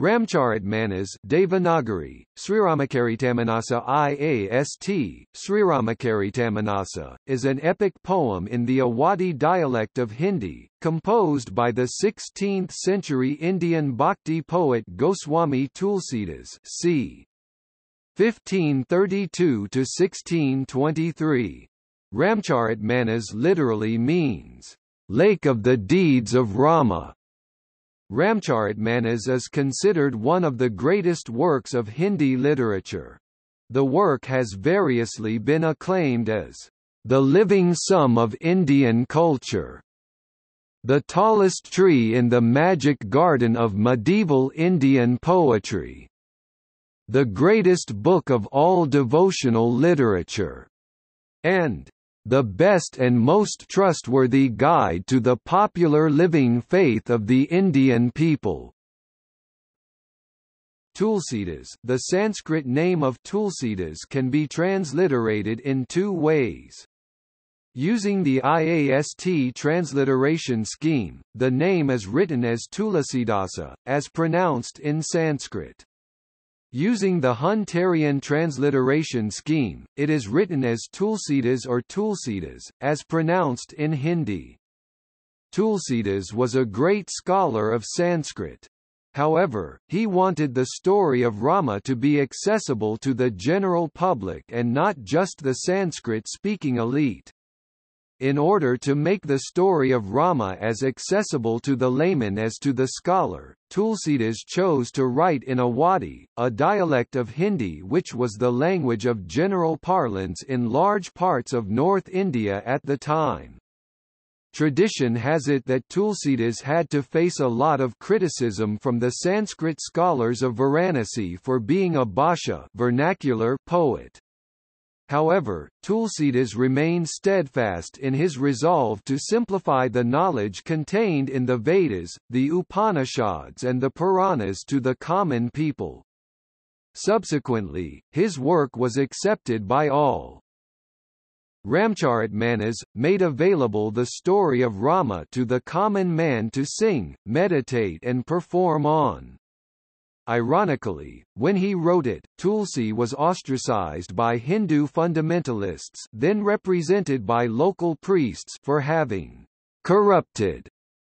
Ramcharitmanas Devanagari, Sriramacharitamanasa IAST, Sriramacharitamanasa, is an epic poem in the Awadhi dialect of Hindi, composed by the 16th-century Indian bhakti poet Goswami Tulsidas c. 1532–1623. Ramcharitmanas literally means, "...lake of the deeds of Rama", Ramcharitmanas is considered one of the greatest works of Hindi literature. The work has variously been acclaimed as the living sum of Indian culture, the tallest tree in the magic garden of medieval Indian poetry, the greatest book of all devotional literature, and the best and most trustworthy guide to the popular living faith of the Indian people. Tulsidas The Sanskrit name of Tulsidas can be transliterated in two ways. Using the IAST transliteration scheme, the name is written as Tulasidasa, as pronounced in Sanskrit. Using the Hunterian transliteration scheme, it is written as Tulsidas or Tulsidas, as pronounced in Hindi. Tulsidas was a great scholar of Sanskrit. However, he wanted the story of Rama to be accessible to the general public and not just the Sanskrit-speaking elite. In order to make the story of Rama as accessible to the layman as to the scholar, Tulsidas chose to write in Awadhi, a dialect of Hindi which was the language of general parlance in large parts of North India at the time. Tradition has it that Tulsidas had to face a lot of criticism from the Sanskrit scholars of Varanasi for being a bhasha vernacular poet. However, Tulsidas remained steadfast in his resolve to simplify the knowledge contained in the Vedas, the Upanishads and the Puranas to the common people. Subsequently, his work was accepted by all. Ramcharitmanas, made available the story of Rama to the common man to sing, meditate and perform on. Ironically, when he wrote it, Tulsi was ostracized by Hindu fundamentalists then represented by local priests for having corrupted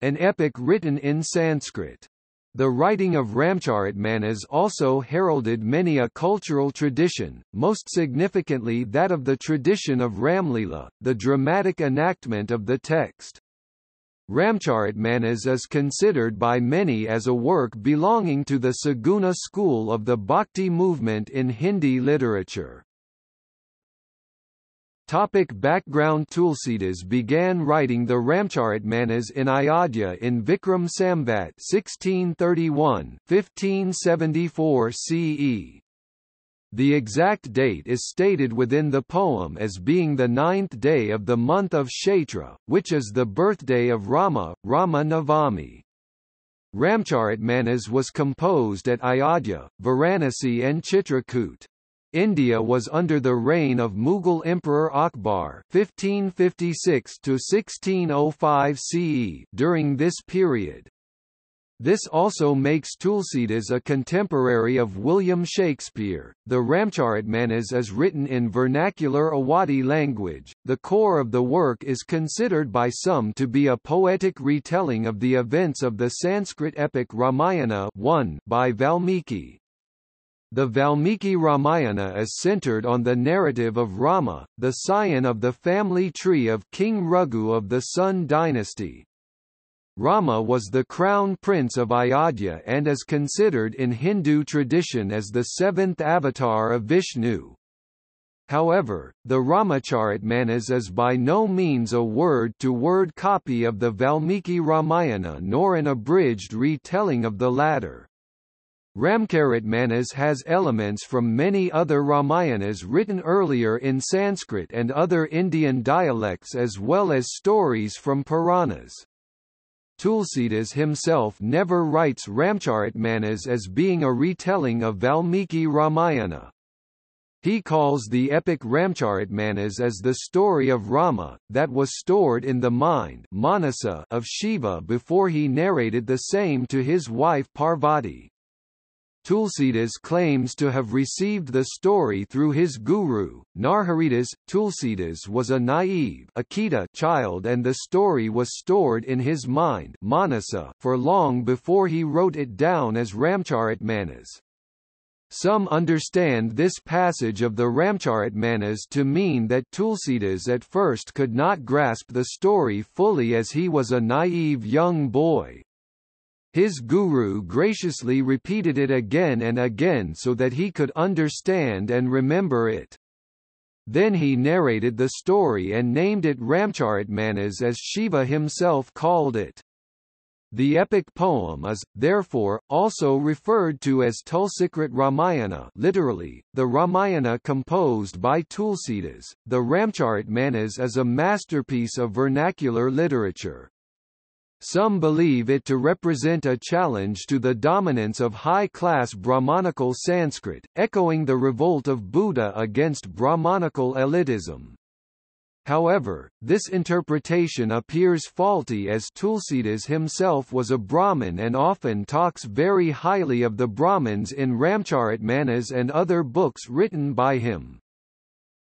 an epic written in Sanskrit. The writing of Ramcharitmanas also heralded many a cultural tradition, most significantly that of the tradition of Ramlila, the dramatic enactment of the text. Ramcharitmanas is considered by many as a work belonging to the Saguna school of the Bhakti movement in Hindi literature. Topic background Tulsidas began writing the Ramcharitmanas in Ayodhya in Vikram Samvat 1631 1574 CE. The exact date is stated within the poem as being the ninth day of the month of Chaitra, which is the birthday of Rama, Rama Navami. Ramcharitmanas was composed at Ayodhya, Varanasi and Chitrakoot. India was under the reign of Mughal Emperor Akbar 1556 1605 CE during this period. This also makes Tulsidas a contemporary of William Shakespeare. The Ramcharitmanas is written in vernacular Awadhi language. The core of the work is considered by some to be a poetic retelling of the events of the Sanskrit epic Ramayana 1 by Valmiki. The Valmiki Ramayana is centered on the narrative of Rama, the scion of the family tree of King Raghu of the Sun dynasty. Rama was the crown prince of Ayodhya and is considered in Hindu tradition as the seventh avatar of Vishnu. However, the Ramacharitmanas is by no means a word-to-word -word copy of the Valmiki Ramayana nor an abridged retelling of the latter. Ramcharitmanas has elements from many other Ramayanas written earlier in Sanskrit and other Indian dialects as well as stories from Puranas. Tulsidas himself never writes Ramcharitmanas as being a retelling of Valmiki Ramayana. He calls the epic Ramcharitmanas as the story of Rama, that was stored in the mind Manasa of Shiva before he narrated the same to his wife Parvati. Tulsidas claims to have received the story through his guru, Narharidas. Tulsidas was a naive Akita child and the story was stored in his mind Manasa for long before he wrote it down as Ramcharitmanas. Some understand this passage of the Ramcharitmanas to mean that Tulsidas at first could not grasp the story fully as he was a naive young boy. His guru graciously repeated it again and again so that he could understand and remember it. Then he narrated the story and named it Ramcharitmanas as Shiva himself called it. The epic poem is, therefore, also referred to as Tulsikrit Ramayana literally, the Ramayana composed by Tulsidas. The Ramcharitmanas is a masterpiece of vernacular literature. Some believe it to represent a challenge to the dominance of high-class Brahmanical Sanskrit, echoing the revolt of Buddha against Brahmanical elitism. However, this interpretation appears faulty as Tulsidas himself was a Brahmin and often talks very highly of the Brahmins in Ramcharitmanas and other books written by him.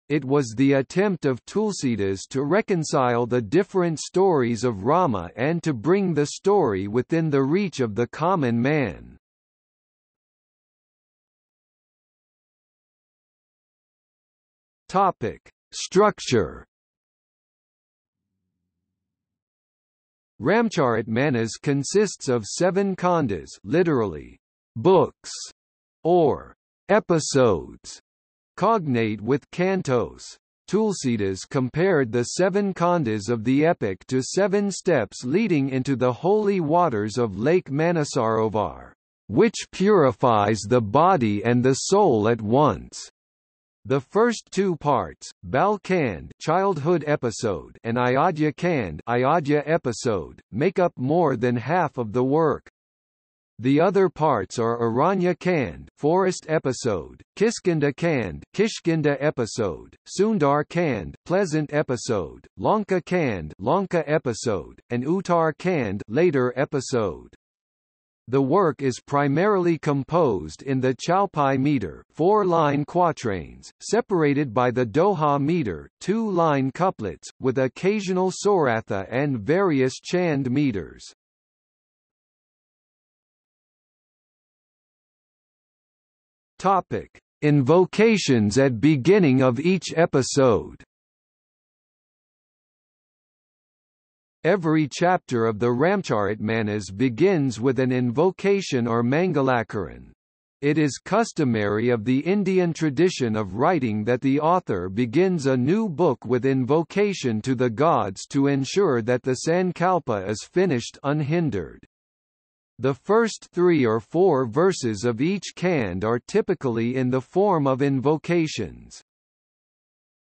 It was the attempt of Tulsidas to reconcile the different stories of Rama and to bring the story within the reach of the common man. Topic: Structure Ramcharitmanas consists of seven khandas literally, books, or episodes, cognate with cantos. Tulsidas compared the seven khandas of the epic to seven steps leading into the holy waters of Lake Manasarovar, which purifies the body and the soul at once. The first two parts, Bal Kand childhood episode and Ayodhya Kand Ayodhya episode, make up more than half of the work. The other parts are Aranya Kand forest episode, Kiskindha Kand Kishkinda episode, Sundar Kand pleasant episode, Lanka Kand Lanka episode, and Uttar Kand later episode. The work is primarily composed in the Chaupai meter four-line quatrains, separated by the Doha meter two-line couplets, with occasional Soratha and various Chand meters. Topic. Invocations at beginning of each episode Every chapter of the Ramcharitmanas begins with an invocation or Mangalacharan. It is customary of the Indian tradition of writing that the author begins a new book with invocation to the gods to ensure that the Sankalpa is finished unhindered. The first three or four verses of each kand are typically in the form of invocations.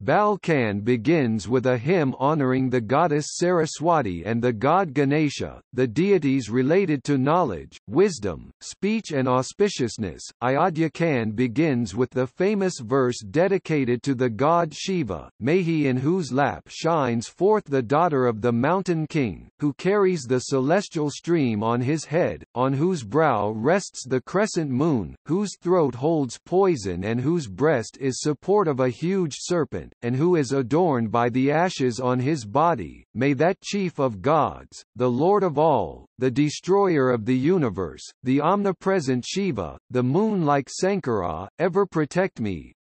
Bal Kand begins with a hymn honoring the goddess Saraswati and the god Ganesha, the deities related to knowledge, wisdom, speech and auspiciousness. Ayodhya Kand begins with the famous verse dedicated to the god Shiva, may he in whose lap shines forth the daughter of the mountain king, who carries the celestial stream on his head, on whose brow rests the crescent moon, whose throat holds poison and whose breast is support of a huge serpent and who is adorned by the ashes on his body, may that chief of gods, the Lord of all, the destroyer of the universe, the omnipresent Shiva, the moon-like Sankara, ever protect me,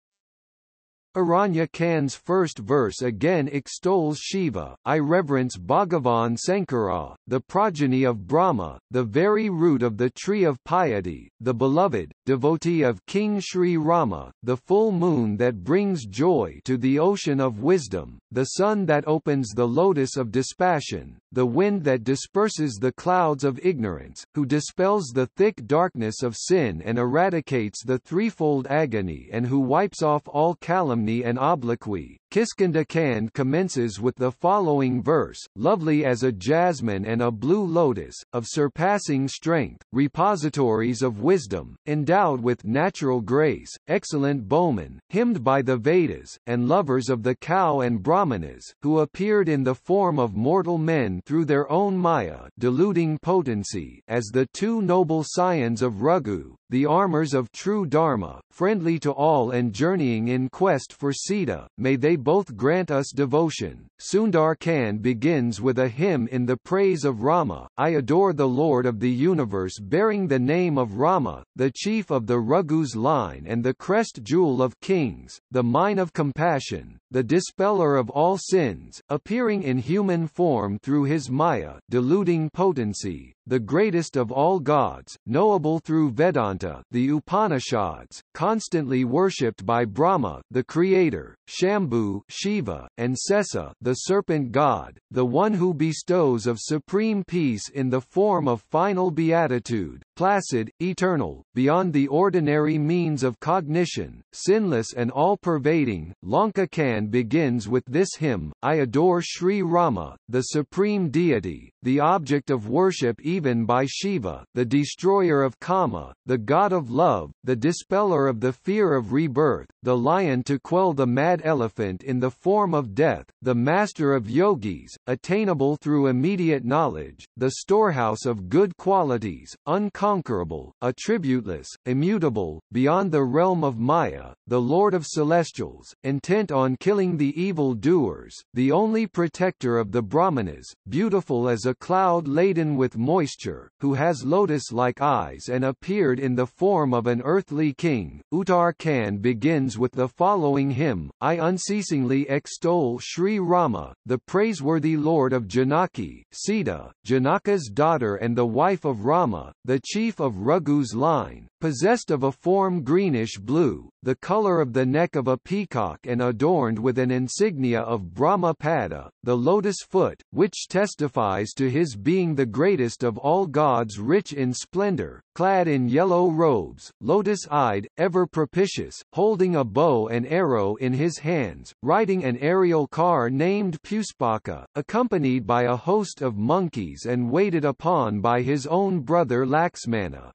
Aranya Kand's first verse again extols Shiva, I reverence Bhagavan Sankara, the progeny of Brahma, the very root of the tree of piety, the beloved, devotee of King Sri Rama, the full moon that brings joy to the ocean of wisdom, the sun that opens the lotus of dispassion, the wind that disperses the clouds of ignorance, who dispels the thick darkness of sin and eradicates the threefold agony and who wipes off all calumny and obloquy. Kiskindha Kand commences with the following verse, lovely as a jasmine and a blue lotus, of surpassing strength, repositories of wisdom, endowed with natural grace, excellent bowmen, hymned by the Vedas, and lovers of the cow and brahmanas, who appeared in the form of mortal men through their own maya deluding potency as the two noble scions of Raghu, the armors of true Dharma, friendly to all and journeying in quest for Sita, may they both grant us devotion. Sundar Kand begins with a hymn in the praise of Rama, I adore the Lord of the universe bearing the name of Rama, the chief of the Raghus line and the crest jewel of kings, the mine of compassion, the dispeller of all sins, appearing in human form through his Maya deluding potency, the greatest of all gods, knowable through Vedanta the Upanishads, constantly worshipped by Brahma the creator, Shambhu Shiva, and Sesa the serpent god, the one who bestows of supreme peace in the form of final beatitude, placid, eternal, beyond the ordinary means of cognition, sinless and all-pervading. Lanka Kand begins with this hymn, I adore Sri Rama, the supreme deity, the object of worship even by Shiva, the destroyer of Kama, the god of love, the dispeller of the fear of rebirth, the lion to quell the mad elephant in the form of death, the master of yogis, attainable through immediate knowledge, the storehouse of good qualities, unconquerable, attributeless, immutable, beyond the realm of Maya, the lord of celestials, intent on killing the evil doers, the only protector of the brahmanas, beautiful as a cloud laden with moisture, who has lotus-like eyes and appeared in the form of an earthly king. Uttar Kand begins with the following hymn, I unceasingly extol Sri Rama, the praiseworthy lord of Janaki, Sita, Janaka's daughter and the wife of Rama, the chief of Raghu's line, possessed of a form greenish-blue, the color of the neck of a peacock and adorned with an insignia of Brahma Pada, the lotus foot, which testifies to his being the greatest of all gods rich in splendor, clad in yellow robes, lotus-eyed, ever propitious, holding a bow and arrow in his hands, riding an aerial car named Puspaka, accompanied by a host of monkeys and waited upon by his own brother Laxmana.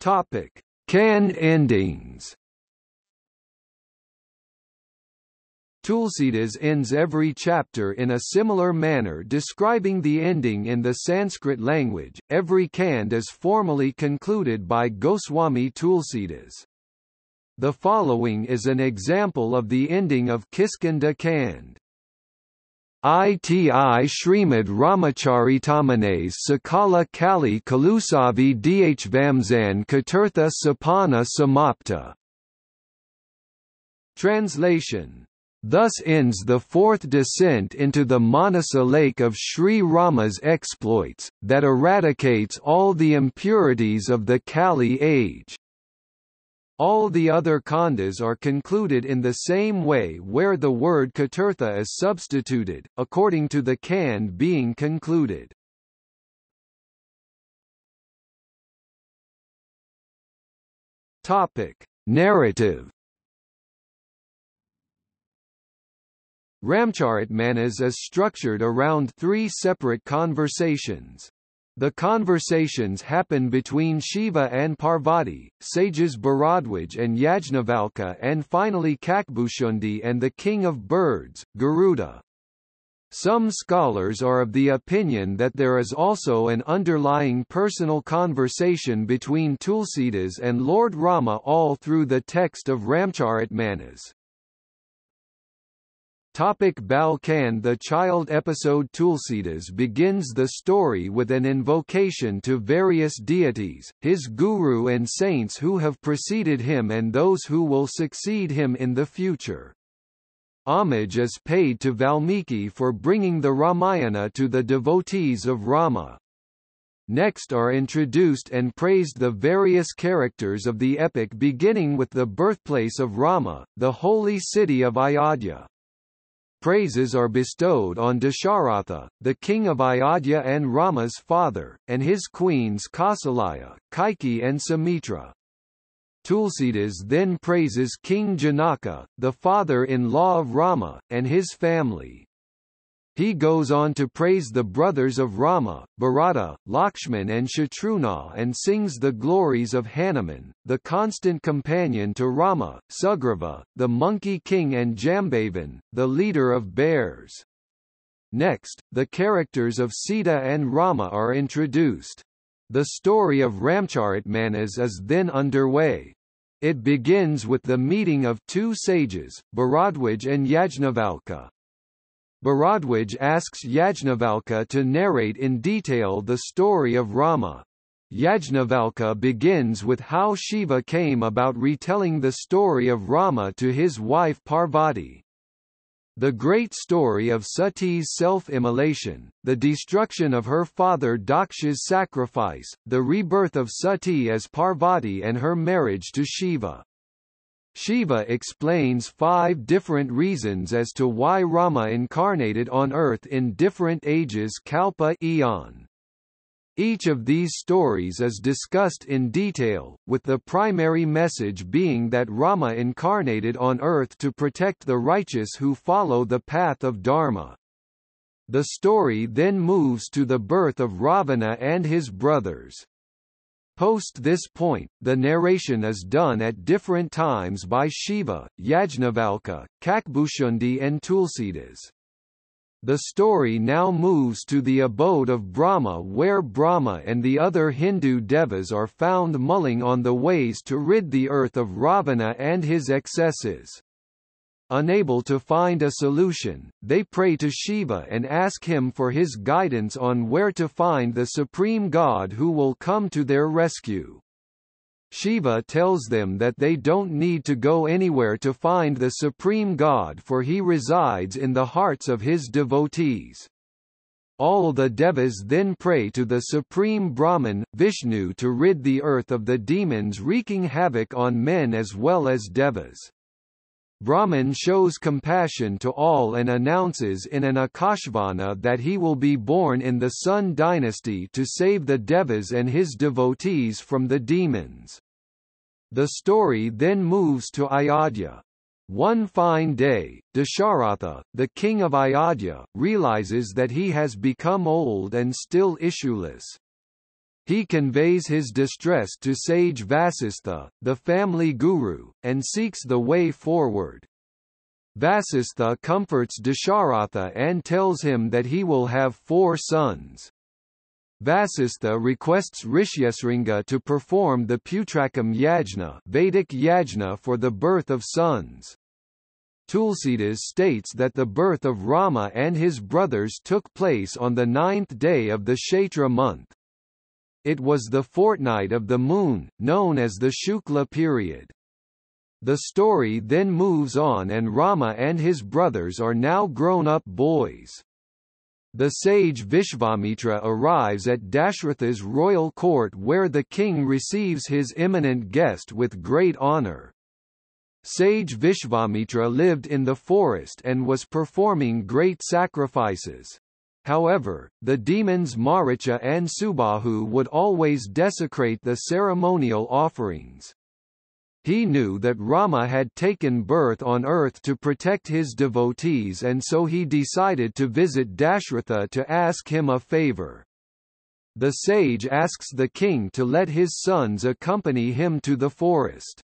Topic: Kand endings. Tulsidas ends every chapter in a similar manner describing the ending in the Sanskrit language. Every Kand is formally concluded by Goswami Tulsidas. The following is an example of the ending of Kiskindha Kand. ITI Srimad Ramacharitamanase Sakala Kali Kalusavi Dhvamsan Katirtha Sapana Samapta Translation Thus ends the fourth descent into the Manasa lake of Sri Rama's exploits, that eradicates all the impurities of the Kali age. All the other khandas are concluded in the same way where the word katirtha is substituted, according to the Kand being concluded. Topic: Narrative Ramcharitmanas is structured around three separate conversations. The conversations happen between Shiva and Parvati, sages Bharadwaj and Yajnavalkya and finally Kakbhushundi and the king of birds, Garuda. Some scholars are of the opinion that there is also an underlying personal conversation between Tulsidas and Lord Rama all through the text of Ramcharitmanas. Topic Bal Kand The child episode Tulsidas begins the story with an invocation to various deities, his guru and saints who have preceded him and those who will succeed him in the future. Homage is paid to Valmiki for bringing the Ramayana to the devotees of Rama. Next are introduced and praised the various characters of the epic beginning with the birthplace of Rama, the holy city of Ayodhya. Praises are bestowed on Dasharatha, the king of Ayodhya and Rama's father, and his queens Kausalya, Kaikeyi and Sumitra. Tulsidas then praises King Janaka, the father-in-law of Rama, and his family. He goes on to praise the brothers of Rama, Bharata, Lakshman and Shatrughna and sings the glories of Hanuman, the constant companion to Rama, Sugriva, the monkey king and Jambavan, the leader of bears. Next, the characters of Sita and Rama are introduced. The story of Ramcharitmanas is then underway. It begins with the meeting of two sages, Bharadwaj and Yajnavalkya. Bharadwaj asks Yajnavalkya to narrate in detail the story of Rama. Yajnavalkya begins with how Shiva came about retelling the story of Rama to his wife Parvati. The great story of Sati's self-immolation, the destruction of her father Daksha's sacrifice, the rebirth of Sati as Parvati and her marriage to Shiva. Shiva explains five different reasons as to why Rama incarnated on earth in different ages Kalpa eon. Each of these stories is discussed in detail, with the primary message being that Rama incarnated on earth to protect the righteous who follow the path of Dharma. The story then moves to the birth of Ravana and his brothers. Post this point, the narration is done at different times by Shiva, Yajnavalkya, Kakbhushundi and Tulsidas. The story now moves to the abode of Brahma where Brahma and the other Hindu devas are found mulling on the ways to rid the earth of Ravana and his excesses. Unable to find a solution, they pray to Shiva and ask him for his guidance on where to find the supreme god who will come to their rescue. Shiva tells them that they don't need to go anywhere to find the supreme god for he resides in the hearts of his devotees. All the devas then pray to the supreme Brahman, Vishnu to rid the earth of the demons wreaking havoc on men as well as devas. Brahman shows compassion to all and announces in an Akashvani that he will be born in the Sun dynasty to save the Devas and his devotees from the demons. The story then moves to Ayodhya. One fine day, Dasharatha, the king of Ayodhya, realizes that he has become old and still issueless. He conveys his distress to sage Vasistha, the family guru, and seeks the way forward. Vasistha comforts Dasharatha and tells him that he will have four sons. Vasistha requests Rishyasringa to perform the Putrakam Yajna, Vedic yajna for the birth of sons. Tulsidas states that the birth of Rama and his brothers took place on the ninth day of the Chaitra month. It was the fortnight of the moon, known as the Shukla period. The story then moves on and Rama and his brothers are now grown-up boys. The sage Vishvamitra arrives at Dashratha's royal court where the king receives his eminent guest with great honor. Sage Vishvamitra lived in the forest and was performing great sacrifices. However, the demons Maricha and Subahu would always desecrate the ceremonial offerings. He knew that Rama had taken birth on earth to protect his devotees and so he decided to visit Dashratha to ask him a favor. The sage asks the king to let his sons accompany him to the forest.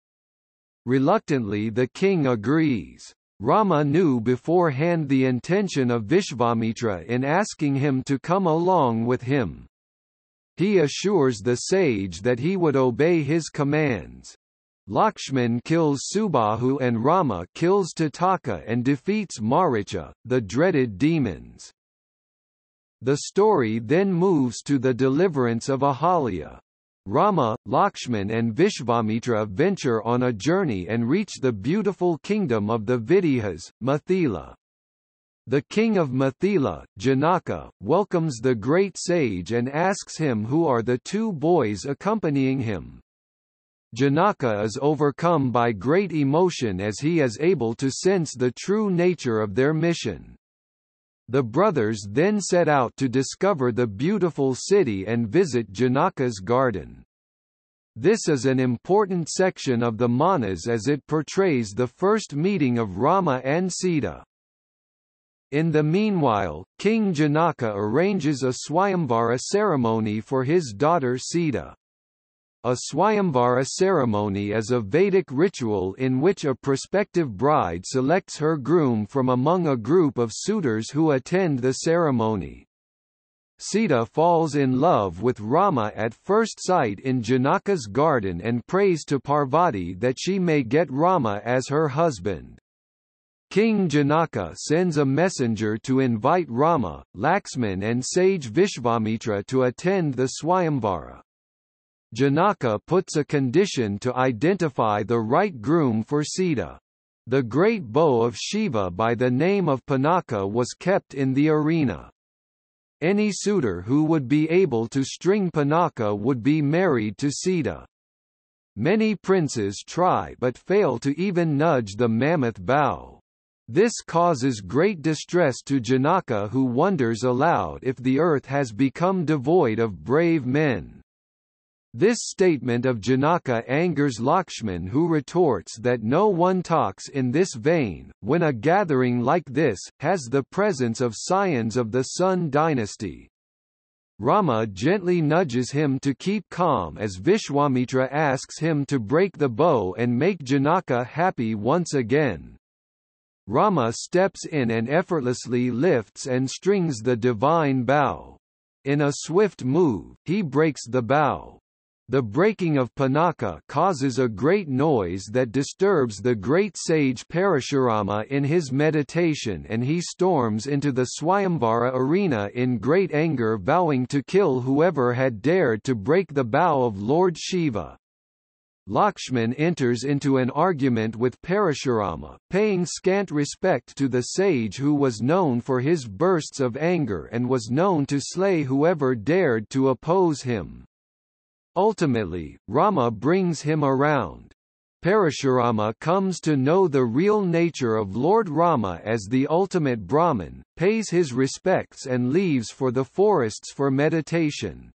Reluctantly the king agrees. Rama knew beforehand the intention of Vishvamitra in asking him to come along with him. He assures the sage that he would obey his commands. Lakshman kills Subahu and Rama kills Tataka and defeats Maricha, the dreaded demons. The story then moves to the deliverance of Ahalya. Rama, Lakshman and Vishvamitra venture on a journey and reach the beautiful kingdom of the Videhas, Mithila. The king of Mithila, Janaka, welcomes the great sage and asks him who are the two boys accompanying him. Janaka is overcome by great emotion as he is able to sense the true nature of their mission. The brothers then set out to discover the beautiful city and visit Janaka's garden. This is an important section of the Manas as it portrays the first meeting of Rama and Sita. In the meanwhile, King Janaka arranges a Swayamvara ceremony for his daughter Sita. A Swayamvara ceremony is a Vedic ritual in which a prospective bride selects her groom from among a group of suitors who attend the ceremony. Sita falls in love with Rama at first sight in Janaka's garden and prays to Parvati that she may get Rama as her husband. King Janaka sends a messenger to invite Rama, Laxman and sage Vishvamitra to attend the Swayamvara. Janaka puts a condition to identify the right groom for Sita. The great bow of Shiva by the name of Pinaka was kept in the arena. Any suitor who would be able to string Pinaka would be married to Sita. Many princes try but fail to even nudge the mammoth bow. This causes great distress to Janaka who wonders aloud if the earth has become devoid of brave men. This statement of Janaka angers Lakshman who retorts that no one talks in this vein, when a gathering like this, has the presence of scions of the Sun dynasty. Rama gently nudges him to keep calm as Vishwamitra asks him to break the bow and make Janaka happy once again. Rama steps in and effortlessly lifts and strings the divine bow. In a swift move, he breaks the bow. The breaking of Pinaka causes a great noise that disturbs the great sage Parashurama in his meditation and he storms into the Swayamvara arena in great anger vowing to kill whoever had dared to break the bow of Lord Shiva. Lakshman enters into an argument with Parashurama, paying scant respect to the sage who was known for his bursts of anger and was known to slay whoever dared to oppose him. Ultimately, Rama brings him around. Parashurama comes to know the real nature of Lord Rama as the ultimate Brahman, pays his respects and leaves for the forests for meditation.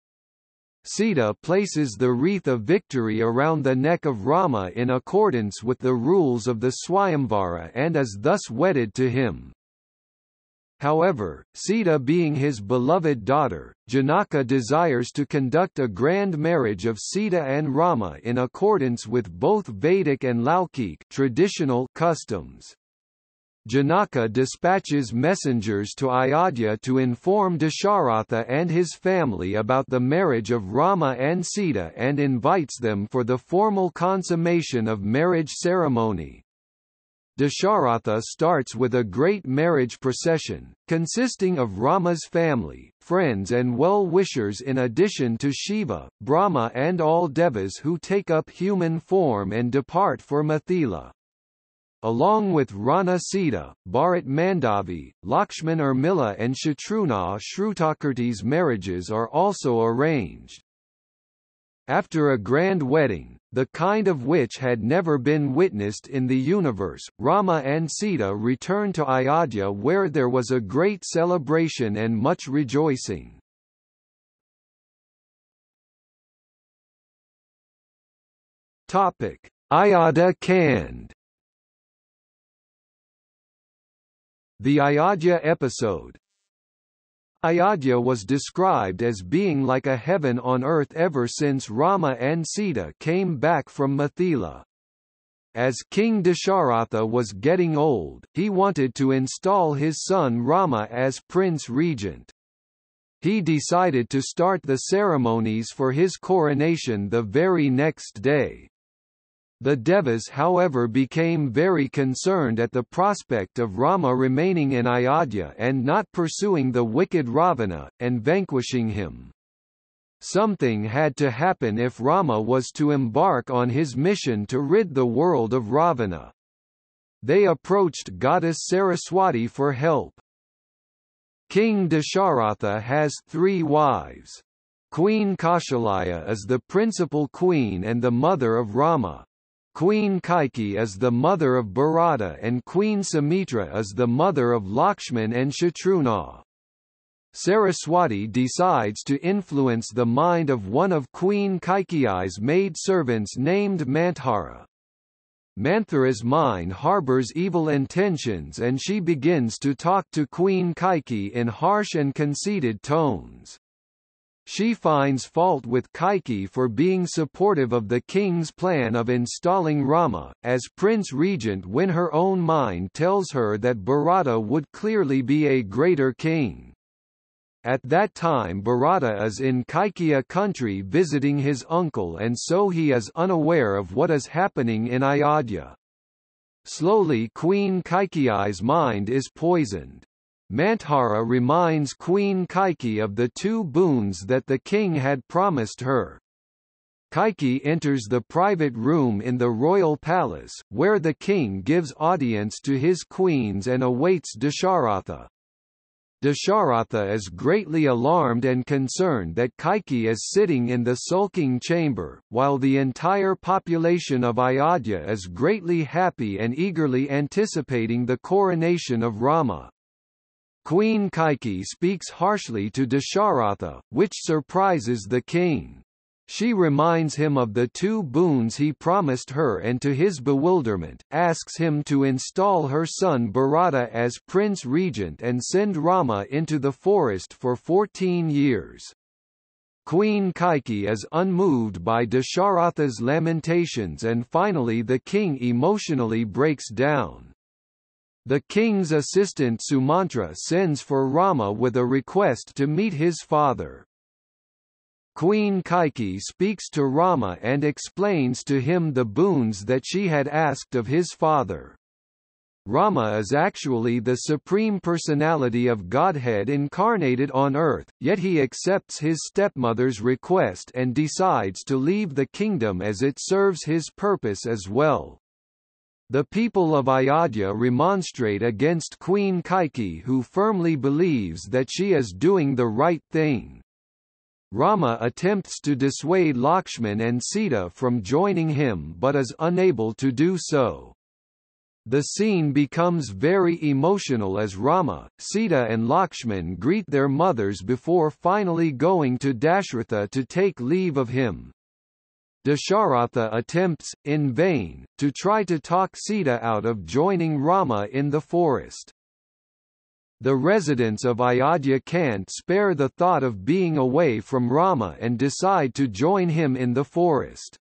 Sita places the wreath of victory around the neck of Rama in accordance with the rules of the Swayamvara and is thus wedded to him. However, Sita being his beloved daughter, Janaka desires to conduct a grand marriage of Sita and Rama in accordance with both Vedic and Laukik traditional customs. Janaka dispatches messengers to Ayodhya to inform Dasharatha and his family about the marriage of Rama and Sita and invites them for the formal consummation of marriage ceremony. Dasharatha starts with a great marriage procession, consisting of Rama's family, friends and well-wishers in addition to Shiva, Brahma and all devas who take up human form and depart for Mithila. Along with Rama Sita, Bharat Mandavi, Lakshman Urmila and Shatrughna Shrutakirti's marriages are also arranged. After a grand wedding, the kind of which had never been witnessed in the universe, Rama and Sita return to Ayodhya where there was a great celebration and much rejoicing. Topic: Ayodhya Kand The Ayodhya episode Ayodhya was described as being like a heaven on earth ever since Rama and Sita came back from Mithila. As King Dasharatha was getting old, he wanted to install his son Rama as prince regent. He decided to start the ceremonies for his coronation the very next day. The Devas however became very concerned at the prospect of Rama remaining in Ayodhya and not pursuing the wicked Ravana, and vanquishing him. Something had to happen if Rama was to embark on his mission to rid the world of Ravana. They approached goddess Saraswati for help. King Dasharatha has three wives. Queen Kaushalaya is the principal queen and the mother of Rama. Queen Kaikeyi is the mother of Bharata and Queen Sumitra is the mother of Lakshman and Shatrughna. Saraswati decides to influence the mind of one of Queen Kaikeyi's maid-servants named Manthara. Manthara's mind harbors evil intentions and she begins to talk to Queen Kaikeyi in harsh and conceited tones. She finds fault with Kaikeyi for being supportive of the king's plan of installing Rama, as prince regent when her own mind tells her that Bharata would clearly be a greater king. At that time Bharata is in Kaikeya country visiting his uncle and so he is unaware of what is happening in Ayodhya. Slowly Queen Kaikeyi's mind is poisoned. Manthara reminds Queen Kaikeyi of the two boons that the king had promised her. Kaikeyi enters the private room in the royal palace, where the king gives audience to his queens and awaits Dasharatha. Dasharatha is greatly alarmed and concerned that Kaikeyi is sitting in the sulking chamber, while the entire population of Ayodhya is greatly happy and eagerly anticipating the coronation of Rama. Queen Kaikeyi speaks harshly to Dasharatha, which surprises the king. She reminds him of the two boons he promised her and to his bewilderment, asks him to install her son Bharata as prince regent and send Rama into the forest for 14 years. Queen Kaikeyi is unmoved by Dasharatha's lamentations and finally the king emotionally breaks down. The king's assistant Sumantra sends for Rama with a request to meet his father. Queen Kaikeyi speaks to Rama and explains to him the boons that she had asked of his father. Rama is actually the supreme personality of Godhead incarnated on earth, yet he accepts his stepmother's request and decides to leave the kingdom as it serves his purpose as well. The people of Ayodhya remonstrate against Queen Kaikeyi who firmly believes that she is doing the right thing. Rama attempts to dissuade Lakshman and Sita from joining him but is unable to do so. The scene becomes very emotional as Rama, Sita and Lakshman greet their mothers before finally going to Dashratha to take leave of him. Dasharatha attempts, in vain, to try to talk Sita out of joining Rama in the forest. The residents of Ayodhya can't spare the thought of being away from Rama and decide to join him in the forest.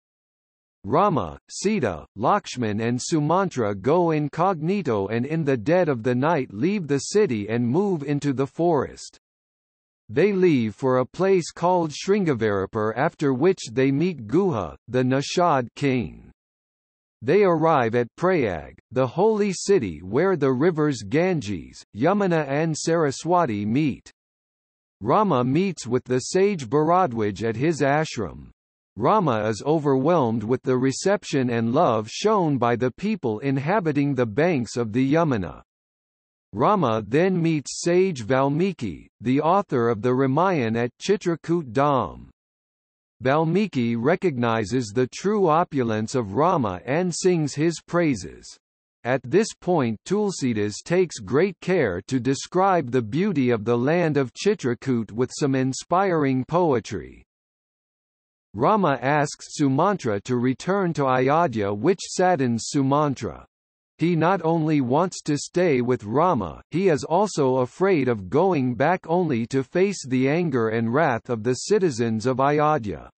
Rama, Sita, Lakshman and Sumantra go incognito and in the dead of the night leave the city and move into the forest. They leave for a place called Sringavarapur after which they meet Guha, the Nishad king. They arrive at Prayag, the holy city where the rivers Ganges, Yamuna and Saraswati meet. Rama meets with the sage Bharadwaj at his ashram. Rama is overwhelmed with the reception and love shown by the people inhabiting the banks of the Yamuna. Rama then meets sage Valmiki, the author of the Ramayana at Chitrakoot Dham. Valmiki recognizes the true opulence of Rama and sings his praises. At this point Tulsidas takes great care to describe the beauty of the land of Chitrakoot with some inspiring poetry. Rama asks Sumantra to return to Ayodhya which saddens Sumantra. He not only wants to stay with Rama, he is also afraid of going back only to face the anger and wrath of the citizens of Ayodhya.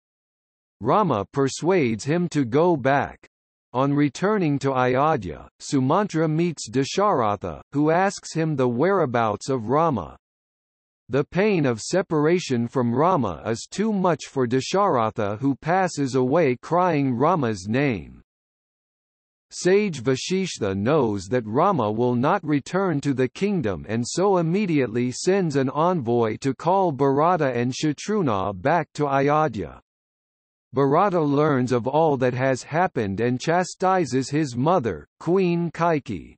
Rama persuades him to go back. On returning to Ayodhya, Sumantra meets Dasharatha, who asks him the whereabouts of Rama. The pain of separation from Rama is too much for Dasharatha who passes away crying Rama's name. Sage Vashishtha knows that Rama will not return to the kingdom and so immediately sends an envoy to call Bharata and Shatrughna back to Ayodhya. Bharata learns of all that has happened and chastises his mother, Queen Kaikeyi.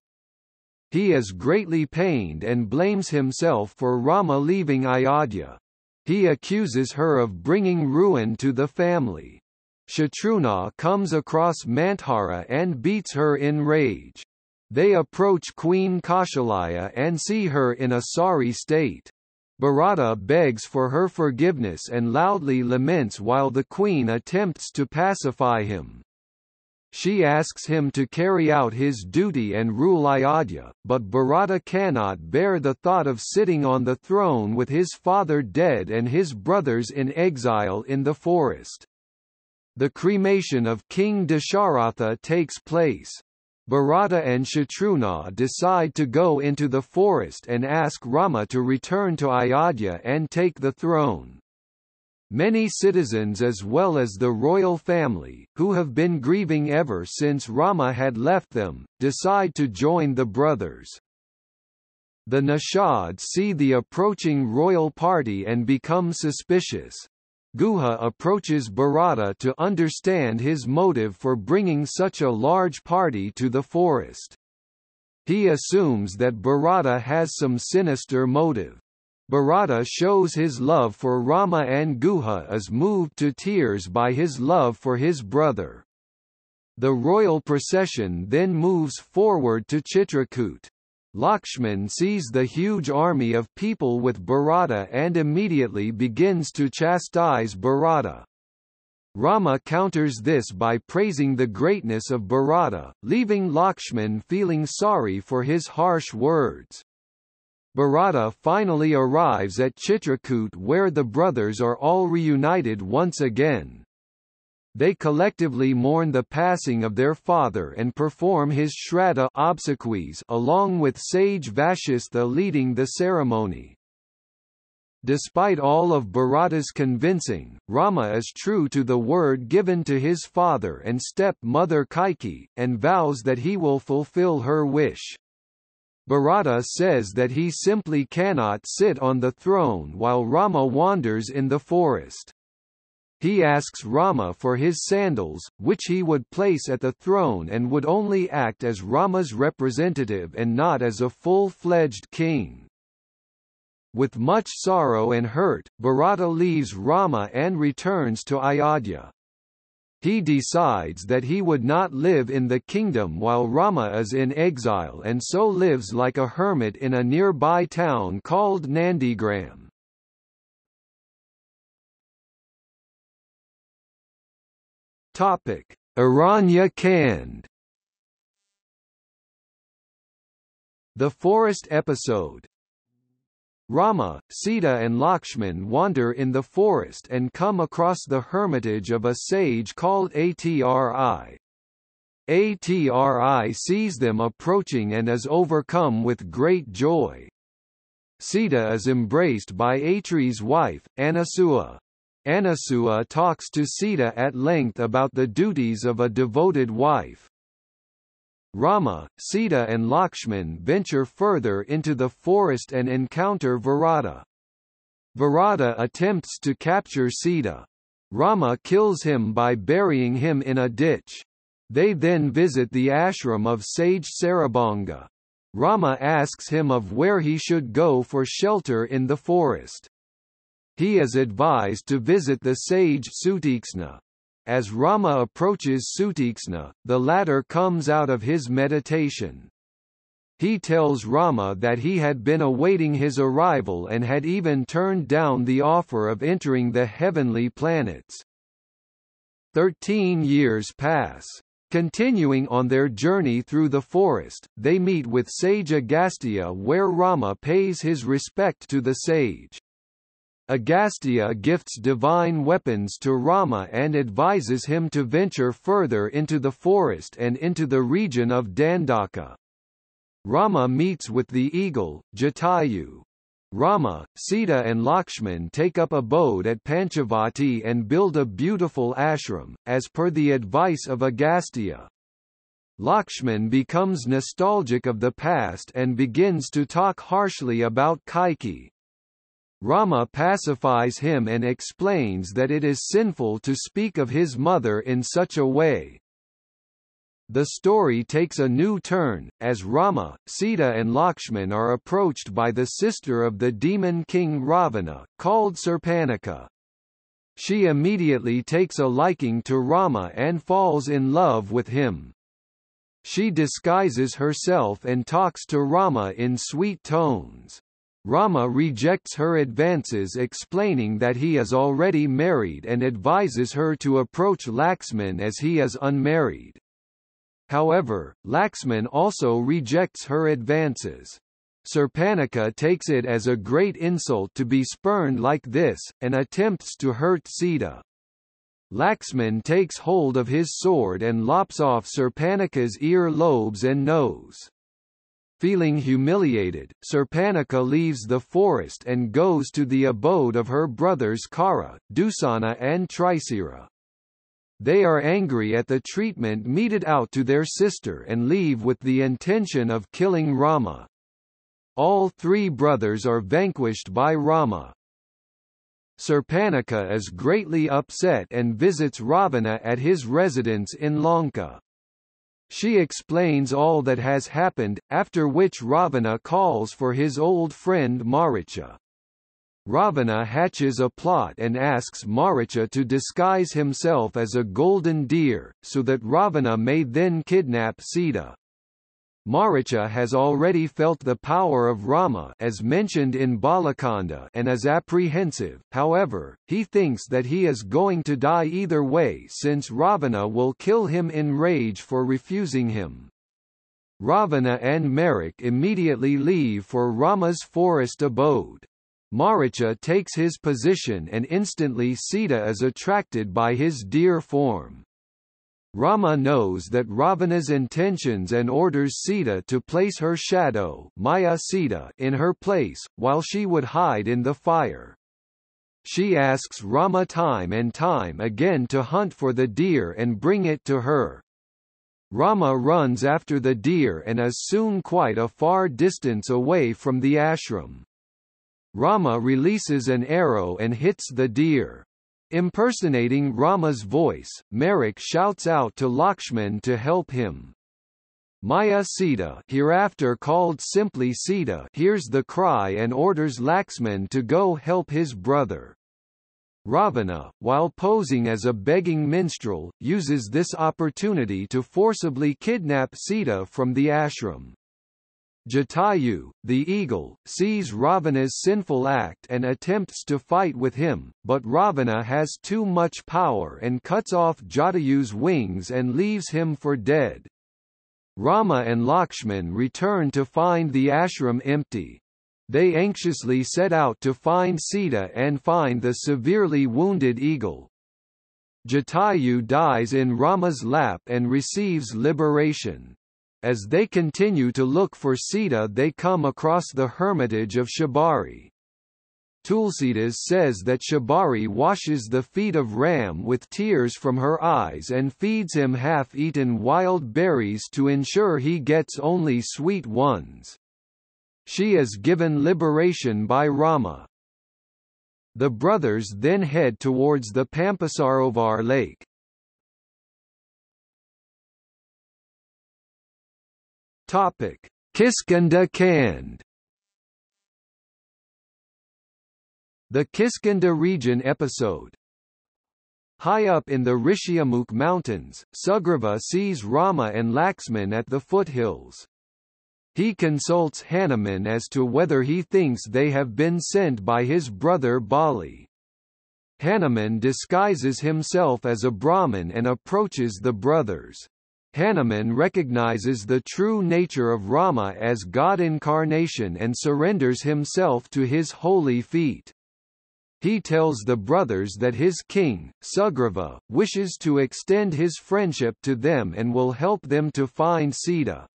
He is greatly pained and blames himself for Rama leaving Ayodhya. He accuses her of bringing ruin to the family. Shatrughna comes across Manthara and beats her in rage. They approach Queen Kaushalaya and see her in a sorry state. Bharata begs for her forgiveness and loudly laments while the queen attempts to pacify him. She asks him to carry out his duty and rule Ayodhya, but Bharata cannot bear the thought of sitting on the throne with his father dead and his brothers in exile in the forest. The cremation of King Dasharatha takes place. Bharata and Shatrughna decide to go into the forest and ask Rama to return to Ayodhya and take the throne. Many citizens as well as the royal family, who have been grieving ever since Rama had left them, decide to join the brothers. The Nishads see the approaching royal party and become suspicious. Guha approaches Bharata to understand his motive for bringing such a large party to the forest. He assumes that Bharata has some sinister motive. Bharata shows his love for Rama and Guha is moved to tears by his love for his brother. The royal procession then moves forward to Chitrakoot. Lakshman sees the huge army of people with Bharata and immediately begins to chastise Bharata. Rama counters this by praising the greatness of Bharata, leaving Lakshman feeling sorry for his harsh words. Bharata finally arrives at Chitrakoot where the brothers are all reunited once again. They collectively mourn the passing of their father and perform his shraddha obsequies along with sage Vashistha leading the ceremony. Despite all of Bharata's convincing, Rama is true to the word given to his father and step-mother Kaikeyi, and vows that he will fulfill her wish. Bharata says that he simply cannot sit on the throne while Rama wanders in the forest. He asks Rama for his sandals, which he would place at the throne and would only act as Rama's representative and not as a full-fledged king. With much sorrow and hurt, Bharata leaves Rama and returns to Ayodhya. He decides that he would not live in the kingdom while Rama is in exile and so lives like a hermit in a nearby town called Nandigram. Topic: Aranya Kand The Forest episode Rama, Sita and Lakshman wander in the forest and come across the hermitage of a sage called Atri. Atri sees them approaching and is overcome with great joy. Sita is embraced by Atri's wife, Anasua. Anasua talks to Sita at length about the duties of a devoted wife. Rama, Sita and Lakshman venture further into the forest and encounter Virata. Virata attempts to capture Sita. Rama kills him by burying him in a ditch. They then visit the ashram of sage Sarabanga. Rama asks him of where he should go for shelter in the forest. He is advised to visit the sage Sutiksna. As Rama approaches Sutiksna, the latter comes out of his meditation. He tells Rama that he had been awaiting his arrival and had even turned down the offer of entering the heavenly planets. Thirteen years pass. Continuing on their journey through the forest, they meet with sage Agastya where Rama pays his respect to the sage. Agastya gifts divine weapons to Rama and advises him to venture further into the forest and into the region of Dandaka. Rama meets with the eagle, Jatayu. Rama, Sita and Lakshman take up abode at Panchavati and build a beautiful ashram, as per the advice of Agastya. Lakshman becomes nostalgic of the past and begins to talk harshly about Kaikeyi, Rama pacifies him and explains that it is sinful to speak of his mother in such a way. The story takes a new turn, as Rama, Sita and Lakshman are approached by the sister of the demon king Ravana, called Surpanakha. She immediately takes a liking to Rama and falls in love with him. She disguises herself and talks to Rama in sweet tones. Rama rejects her advances explaining that he is already married and advises her to approach Laxman as he is unmarried. However, Laxman also rejects her advances. Surpanakha takes it as a great insult to be spurned like this, and attempts to hurt Sita. Laxman takes hold of his sword and lops off Surpanakha's ear lobes and nose. Feeling humiliated, Surpanakha leaves the forest and goes to the abode of her brothers Kara, Dusana and Trisira. They are angry at the treatment meted out to their sister and leave with the intention of killing Rama. All three brothers are vanquished by Rama. Surpanakha is greatly upset and visits Ravana at his residence in Lanka. She explains all that has happened, after which Ravana calls for his old friend Maricha. Ravana hatches a plot and asks Maricha to disguise himself as a golden deer, so that Ravana may then kidnap Sita. Maricha has already felt the power of Rama as mentioned in Balakanda and is apprehensive, however, he thinks that he is going to die either way since Ravana will kill him in rage for refusing him. Ravana and Marik immediately leave for Rama's forest abode. Maricha takes his position and instantly Sita is attracted by his deer form. Rama knows that Ravana's intentions and orders Sita to place her shadow Maya Sita in her place, while she would hide in the fire. She asks Rama time and time again to hunt for the deer and bring it to her. Rama runs after the deer and is soon quite a far distance away from the ashram. Rama releases an arrow and hits the deer. Impersonating Rama's voice, Marik shouts out to Lakshman to help him. Maya Sita hereafter called simply Sita hears the cry and orders Laxman to go help his brother. Ravana, while posing as a begging minstrel, uses this opportunity to forcibly kidnap Sita from the ashram. Jatayu, the eagle, sees Ravana's sinful act and attempts to fight with him, but Ravana has too much power and cuts off Jatayu's wings and leaves him for dead. Rama and Lakshman return to find the ashram empty. They anxiously set out to find Sita and find the severely wounded eagle. Jatayu dies in Rama's lap and receives liberation. As they continue to look for Sita they come across the hermitage of Shabari. Tulsidas says that Shabari washes the feet of Ram with tears from her eyes and feeds him half-eaten wild berries to ensure he gets only sweet ones. She is given liberation by Rama. The brothers then head towards the Pampasarovar lake. Topic: Kiskindha Kand. The Kiskindha region episode. High up in the Rishyamukh mountains, Sugriva sees Rama and Laxman at the foothills. He consults Hanuman as to whether he thinks they have been sent by his brother Bali. Hanuman disguises himself as a Brahmin and approaches the brothers. Hanuman recognizes the true nature of Rama as God incarnation and surrenders himself to his holy feet. He tells the brothers that his king, Sugriva, wishes to extend his friendship to them and will help them to find Sita.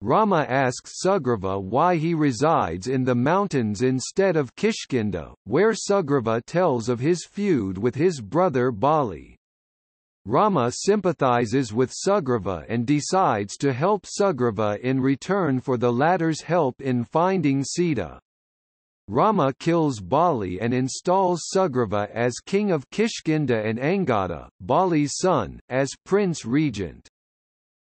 Rama asks Sugriva why he resides in the mountains instead of Kishkinda, where Sugriva tells of his feud with his brother Bali. Rama sympathizes with Sugriva and decides to help Sugriva in return for the latter's help in finding Sita. Rama kills Bali and installs Sugriva as king of Kishkinda and Angada, Bali's son, as prince regent.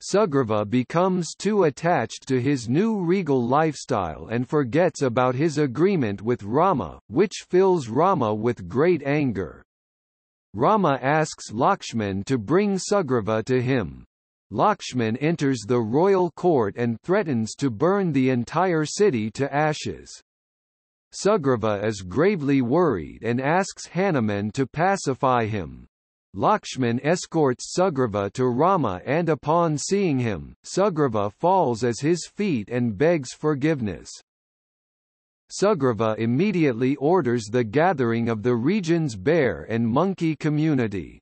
Sugriva becomes too attached to his new regal lifestyle and forgets about his agreement with Rama, which fills Rama with great anger. Rama asks Lakshman to bring Sugriva to him. Lakshman enters the royal court and threatens to burn the entire city to ashes. Sugriva is gravely worried and asks Hanuman to pacify him. Lakshman escorts Sugriva to Rama and upon seeing him, Sugriva falls at his feet and begs forgiveness. Sugriva immediately orders the gathering of the region's bear and monkey community.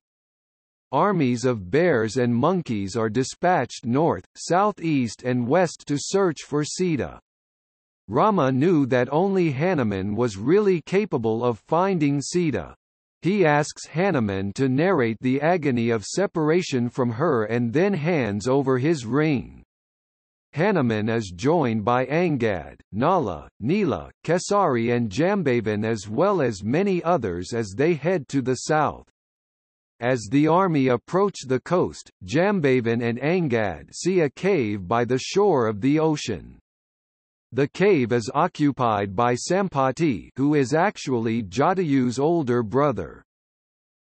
Armies of bears and monkeys are dispatched north, southeast and west to search for Sita. Rama knew that only Hanuman was really capable of finding Sita. He asks Hanuman to narrate the agony of separation from her and then hands over his ring. Hanuman is joined by Angad, Nala, Nila, Kesari and Jambavan as well as many others as they head to the south. As the army approach the coast, Jambavan and Angad see a cave by the shore of the ocean. The cave is occupied by Sampati who is actually Jatayu's older brother.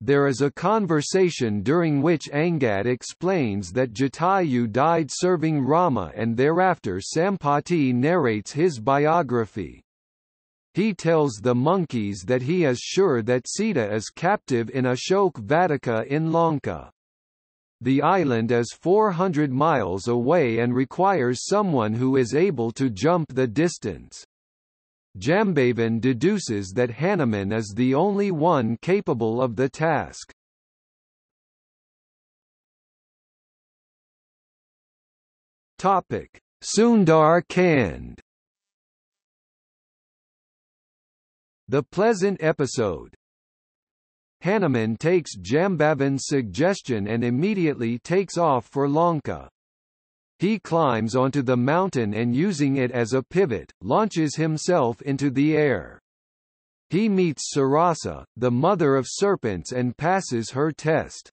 There is a conversation during which Angad explains that Jatayu died serving Rama and thereafter Sampati narrates his biography. He tells the monkeys that he is sure that Sita is captive in Ashok Vatika in Lanka. The island is 400 miles away and requires someone who is able to jump the distance. Jambavan deduces that Hanuman is the only one capable of the task. Topic: Sundar Kand The pleasant episode Hanuman takes Jambavan's suggestion and immediately takes off for Lanka. He climbs onto the mountain and using it as a pivot, launches himself into the air. He meets Sarasa, the mother of serpents and passes her test.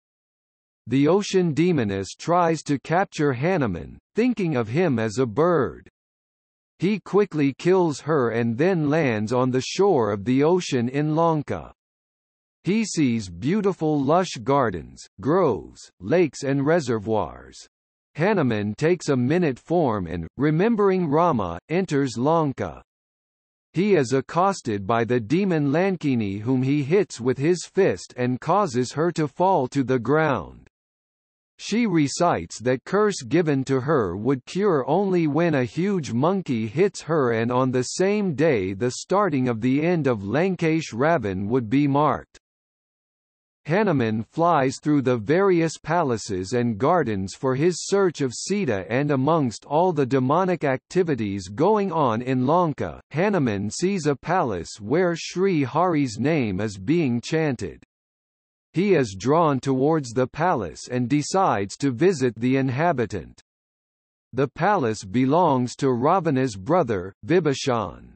The ocean demoness tries to capture Hanuman, thinking of him as a bird. He quickly kills her and then lands on the shore of the ocean in Lanka. He sees beautiful lush gardens, groves, lakes and reservoirs. Hanuman takes a minute form and, remembering Rama, enters Lanka. He is accosted by the demon Lankini whom he hits with his fist and causes her to fall to the ground. She recites that curse given to her would cure only when a huge monkey hits her and on the same day the starting of the end of Lankesh Ravan would be marked. Hanuman flies through the various palaces and gardens for his search of Sita and amongst all the demonic activities going on in Lanka, Hanuman sees a palace where Sri Hari's name is being chanted. He is drawn towards the palace and decides to visit the inhabitant. The palace belongs to Ravana's brother, Vibhishan.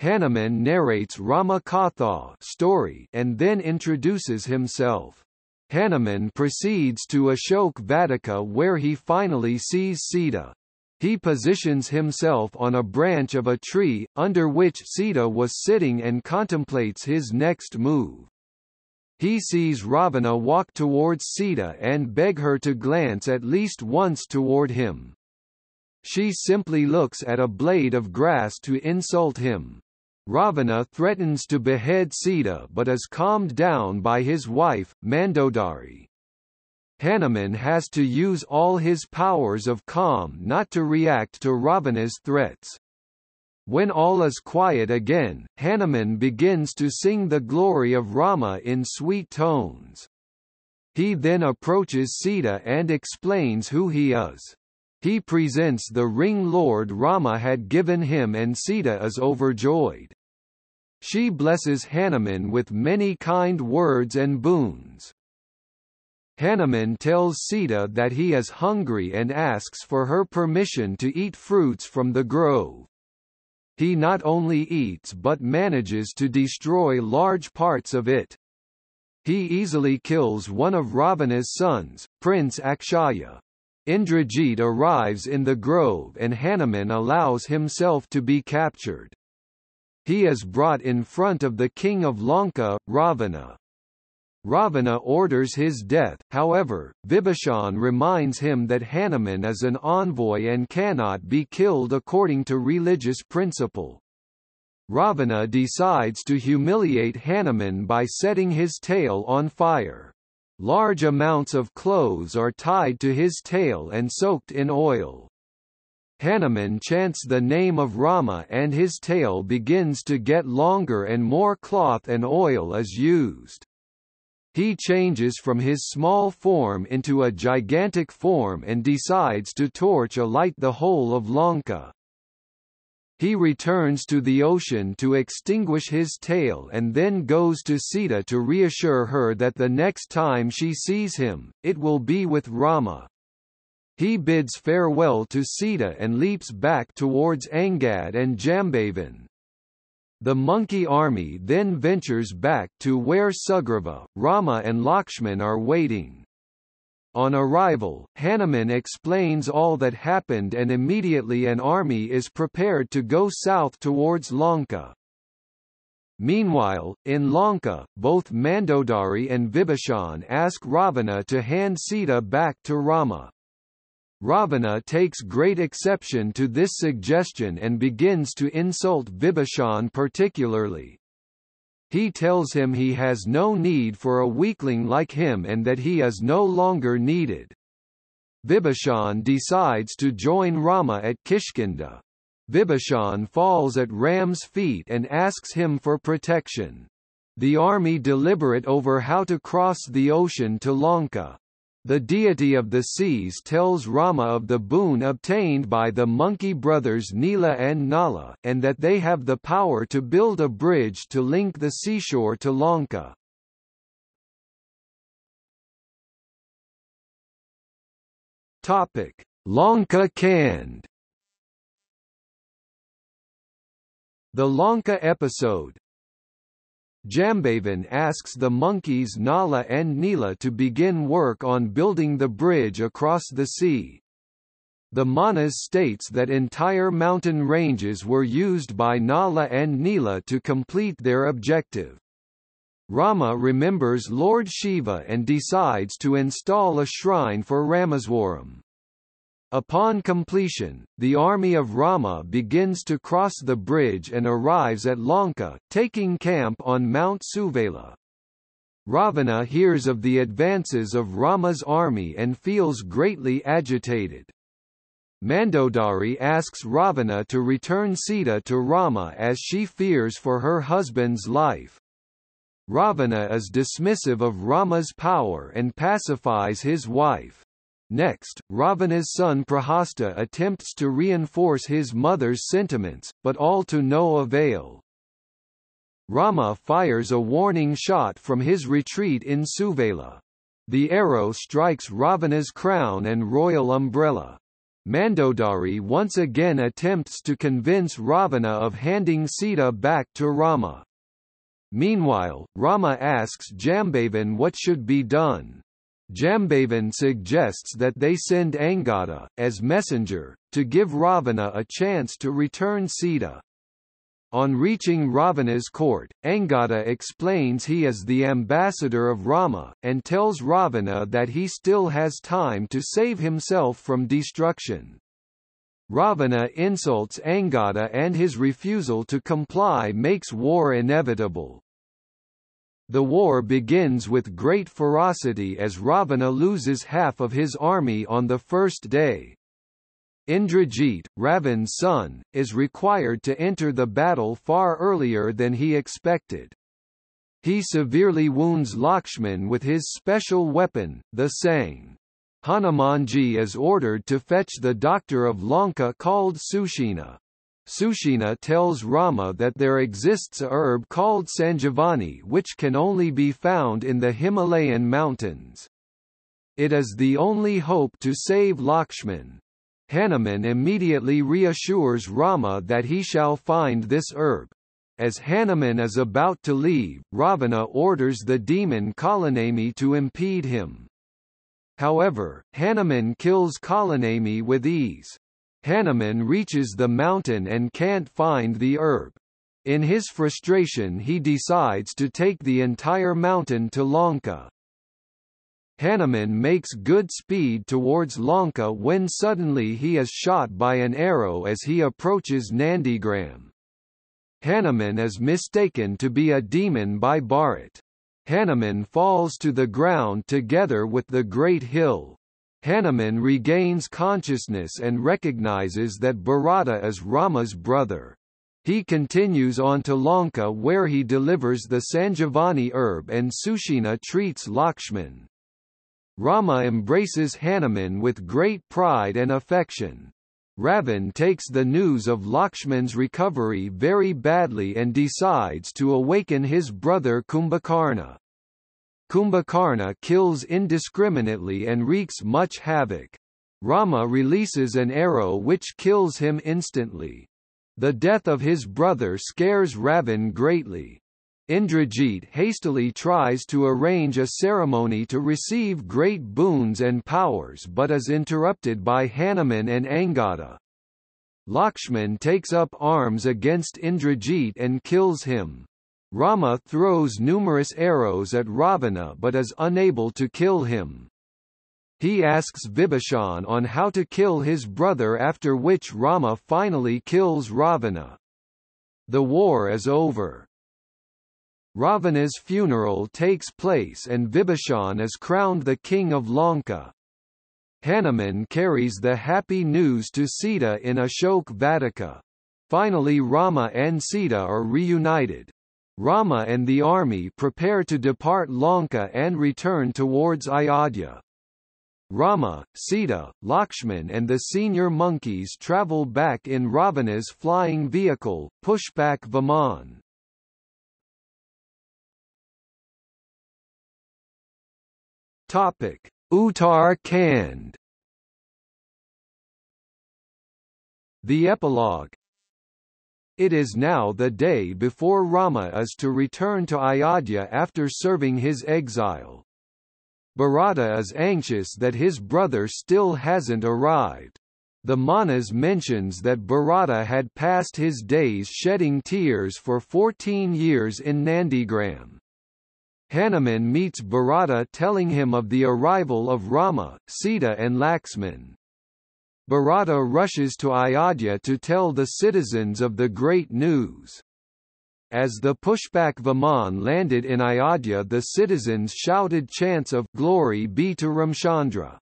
Hanuman narrates Rama Katha story and then introduces himself. Hanuman proceeds to Ashok Vatika where he finally sees Sita. He positions himself on a branch of a tree, under which Sita was sitting and contemplates his next move. He sees Ravana walk towards Sita and beg her to glance at least once toward him. She simply looks at a blade of grass to insult him. Ravana threatens to behead Sita but is calmed down by his wife, Mandodari. Hanuman has to use all his powers of calm not to react to Ravana's threats. When all is quiet again, Hanuman begins to sing the glory of Rama in sweet tones. He then approaches Sita and explains who he is. He presents the ring Lord Rama had given him and Sita is overjoyed. She blesses Hanuman with many kind words and boons. Hanuman tells Sita that he is hungry and asks for her permission to eat fruits from the grove. He not only eats but manages to destroy large parts of it. He easily kills one of Ravana's sons, Prince Akshaya. Indrajit arrives in the grove and Hanuman allows himself to be captured. He is brought in front of the king of Lanka, Ravana. Ravana orders his death, however, Vibhishan reminds him that Hanuman is an envoy and cannot be killed according to religious principle. Ravana decides to humiliate Hanuman by setting his tail on fire. Large amounts of clothes are tied to his tail and soaked in oil. Hanuman chants the name of Rama and his tail begins to get longer and more cloth and oil is used. He changes from his small form into a gigantic form and decides to torch alight the whole of Lanka. He returns to the ocean to extinguish his tail and then goes to Sita to reassure her that the next time she sees him, it will be with Rama. He bids farewell to Sita and leaps back towards Angad and Jambavan. The monkey army then ventures back to where Sugriva, Rama and Lakshman are waiting. On arrival, Hanuman explains all that happened and immediately an army is prepared to go south towards Lanka. Meanwhile, in Lanka, both Mandodari and Vibhishan ask Ravana to hand Sita back to Rama. Ravana takes great exception to this suggestion and begins to insult Vibhishan particularly. He tells him he has no need for a weakling like him and that he is no longer needed. Vibhishan decides to join Rama at Kishkinda. Vibhishan falls at Ram's feet and asks him for protection. The army deliberate over how to cross the ocean to Lanka. The deity of the seas tells Rama of the boon obtained by the monkey brothers Nila and Nala, and that they have the power to build a bridge to link the seashore to Lanka. Lanka Kand. The Lanka episode, Jambavan asks the monkeys Nala and Nila to begin work on building the bridge across the sea. The Manas states that entire mountain ranges were used by Nala and Nila to complete their objective. Rama remembers Lord Shiva and decides to install a shrine for Rameswaram. Upon completion, the army of Rama begins to cross the bridge and arrives at Lanka, taking camp on Mount Suvela. Ravana hears of the advances of Rama's army and feels greatly agitated. Mandodari asks Ravana to return Sita to Rama as she fears for her husband's life. Ravana is dismissive of Rama's power and pacifies his wife. Next, Ravana's son Prahasta attempts to reinforce his mother's sentiments, but all to no avail. Rama fires a warning shot from his retreat in Suvala. The arrow strikes Ravana's crown and royal umbrella. Mandodari once again attempts to convince Ravana of handing Sita back to Rama. Meanwhile, Rama asks Jambavan what should be done. Jambavan suggests that they send Angada, as messenger, to give Ravana a chance to return Sita. On reaching Ravana's court, Angada explains he is the ambassador of Rama, and tells Ravana that he still has time to save himself from destruction. Ravana insults Angada and his refusal to comply makes war inevitable. The war begins with great ferocity as Ravana loses half of his army on the first day. Indrajit, Ravan's son, is required to enter the battle far earlier than he expected. He severely wounds Lakshman with his special weapon, the Sang. Hanumanji is ordered to fetch the doctor of Lanka called Sushena. Sushena tells Rama that there exists a herb called Sanjivani which can only be found in the Himalayan mountains. It is the only hope to save Lakshman. Hanuman immediately reassures Rama that he shall find this herb. As Hanuman is about to leave, Ravana orders the demon Kalanemi to impede him. However, Hanuman kills Kalanemi with ease. Hanuman reaches the mountain and can't find the herb. In his frustration he decides to take the entire mountain to Lanka. Hanuman makes good speed towards Lanka when suddenly he is shot by an arrow as he approaches Nandigram. Hanuman is mistaken to be a demon by Bharat. Hanuman falls to the ground together with the great hill. Hanuman regains consciousness and recognizes that Bharata is Rama's brother. He continues on to Lanka where he delivers the Sanjivani herb and Sushena treats Lakshman. Rama embraces Hanuman with great pride and affection. Ravan takes the news of Lakshman's recovery very badly and decides to awaken his brother Kumbhakarna. Kumbhakarna kills indiscriminately and wreaks much havoc. Rama releases an arrow which kills him instantly. The death of his brother scares Ravan greatly. Indrajit hastily tries to arrange a ceremony to receive great boons and powers but is interrupted by Hanuman and Angada. Lakshman takes up arms against Indrajit and kills him. Rama throws numerous arrows at Ravana but is unable to kill him. He asks Vibhishan on how to kill his brother after which Rama finally kills Ravana. The war is over. Ravana's funeral takes place and Vibhishan is crowned the king of Lanka. Hanuman carries the happy news to Sita in Ashok Vatika. Finally Rama and Sita are reunited. Rama and the army prepare to depart Lanka and return towards Ayodhya. Rama, Sita, Lakshman and the senior monkeys travel back in Ravana's flying vehicle, Pushpak Viman. Topic: Uttar Kand. The epilogue it is now the day before Rama is to return to Ayodhya after serving his exile. Bharata is anxious that his brother still hasn't arrived. The Manas mentions that Bharata had passed his days shedding tears for 14 years in Nandigram. Hanuman meets Bharata telling him of the arrival of Rama, Sita and Laxman. Bharata rushes to Ayodhya to tell the citizens of the great news. As the Pushpak Viman landed in Ayodhya the citizens shouted chants of Glory be to Ramchandra.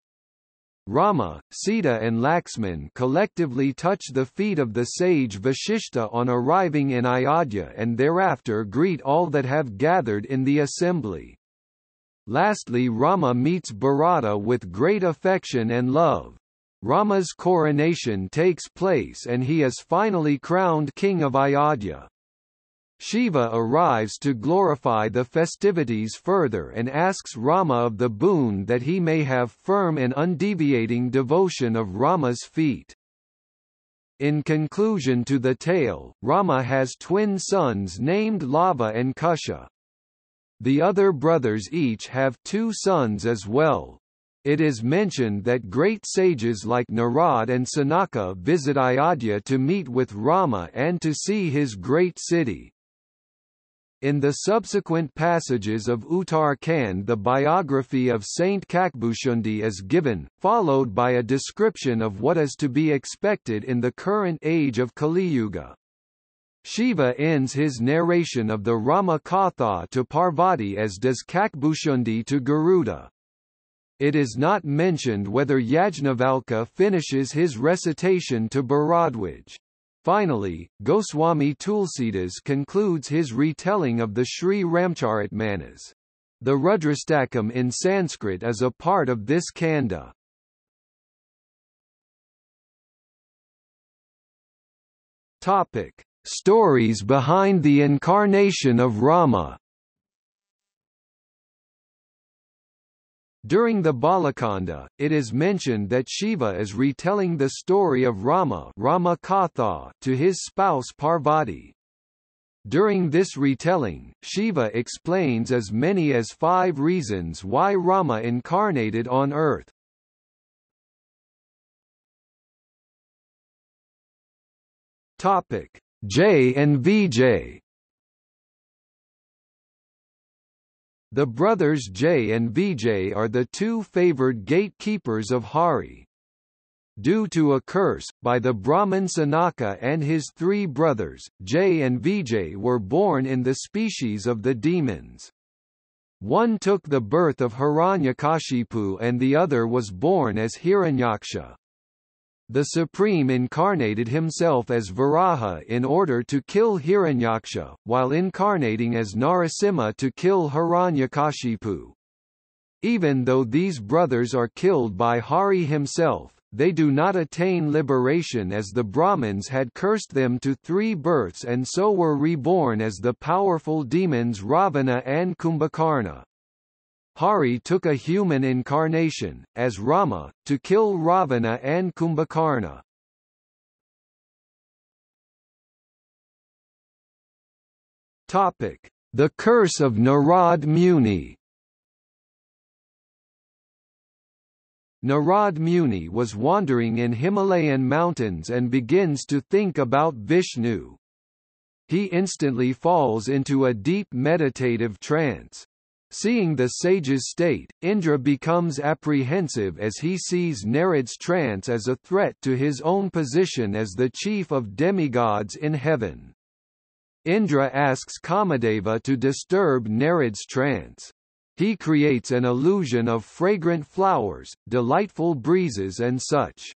Rama, Sita and Laxman collectively touch the feet of the sage Vashishta on arriving in Ayodhya and thereafter greet all that have gathered in the assembly. Lastly Rama meets Bharata with great affection and love. Rama's coronation takes place and he is finally crowned king of Ayodhya. Shiva arrives to glorify the festivities further and asks Rama of the boon that he may have firm and undeviating devotion of Rama's feet. In conclusion to the tale, Rama has twin sons named Lava and Kusha. The other brothers each have two sons as well, it is mentioned that great sages like Narad and Sanaka visit Ayodhya to meet with Rama and to see his great city. In the subsequent passages of Uttar Kand the biography of Saint Kakbushundi is given, followed by a description of what is to be expected in the current age of Kali Yuga. Shiva ends his narration of the Rama Katha to Parvati as does Kakbushundi to Garuda. It is not mentioned whether Yajnavalkya finishes his recitation to Bharadwaj. Finally, Goswami Tulsidas concludes his retelling of the Sri Ramcharitmanas. The Rudrastakam in Sanskrit is a part of this kanda. Topic: Stories behind the incarnation of Rama During the Balakanda, it is mentioned that Shiva is retelling the story of Rama, Rama Katha to his spouse Parvati. During this retelling, Shiva explains as many as five reasons why Rama incarnated on earth. Topic: Jay and Vijay The brothers Jay and Vijay are the two favored gatekeepers of Hari. Due to a curse, by the Brahmin Sanaka and his three brothers, Jay and Vijay were born in the species of the demons. One took the birth of Hiranyakashipu and the other was born as Hiranyaksha. The Supreme incarnated himself as Varaha in order to kill Hiranyaksha, while incarnating as Narasimha to kill Hiranyakashipu. Even though these brothers are killed by Hari himself, they do not attain liberation as the Brahmins had cursed them to three births and so were reborn as the powerful demons Ravana and Kumbhakarna. Hari took a human incarnation, as Rama, to kill Ravana and Kumbhakarna. The curse of Narad Muni Narad Muni was wandering in Himalayan mountains and begins to think about Vishnu. He instantly falls into a deep meditative trance. Seeing the sage's state, Indra becomes apprehensive as he sees Narad's trance as a threat to his own position as the chief of demigods in heaven. Indra asks Kamadeva to disturb Narad's trance. He creates an illusion of fragrant flowers, delightful breezes and such.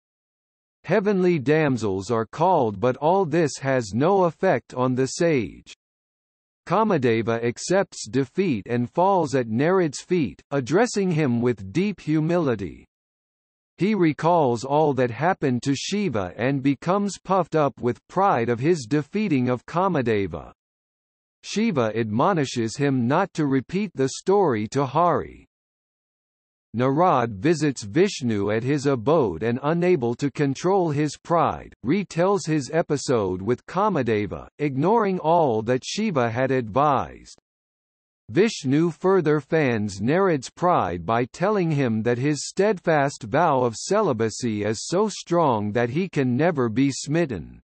Heavenly damsels are called but all this has no effect on the sage. Kamadeva accepts defeat and falls at Narad's feet, addressing him with deep humility. He recalls all that happened to Shiva and becomes puffed up with pride of his defeating of Kamadeva. Shiva admonishes him not to repeat the story to Hari. Narad visits Vishnu at his abode and unable to control his pride, retells his episode with Kamadeva, ignoring all that Shiva had advised. Vishnu further fans Narad's pride by telling him that his steadfast vow of celibacy is so strong that he can never be smitten.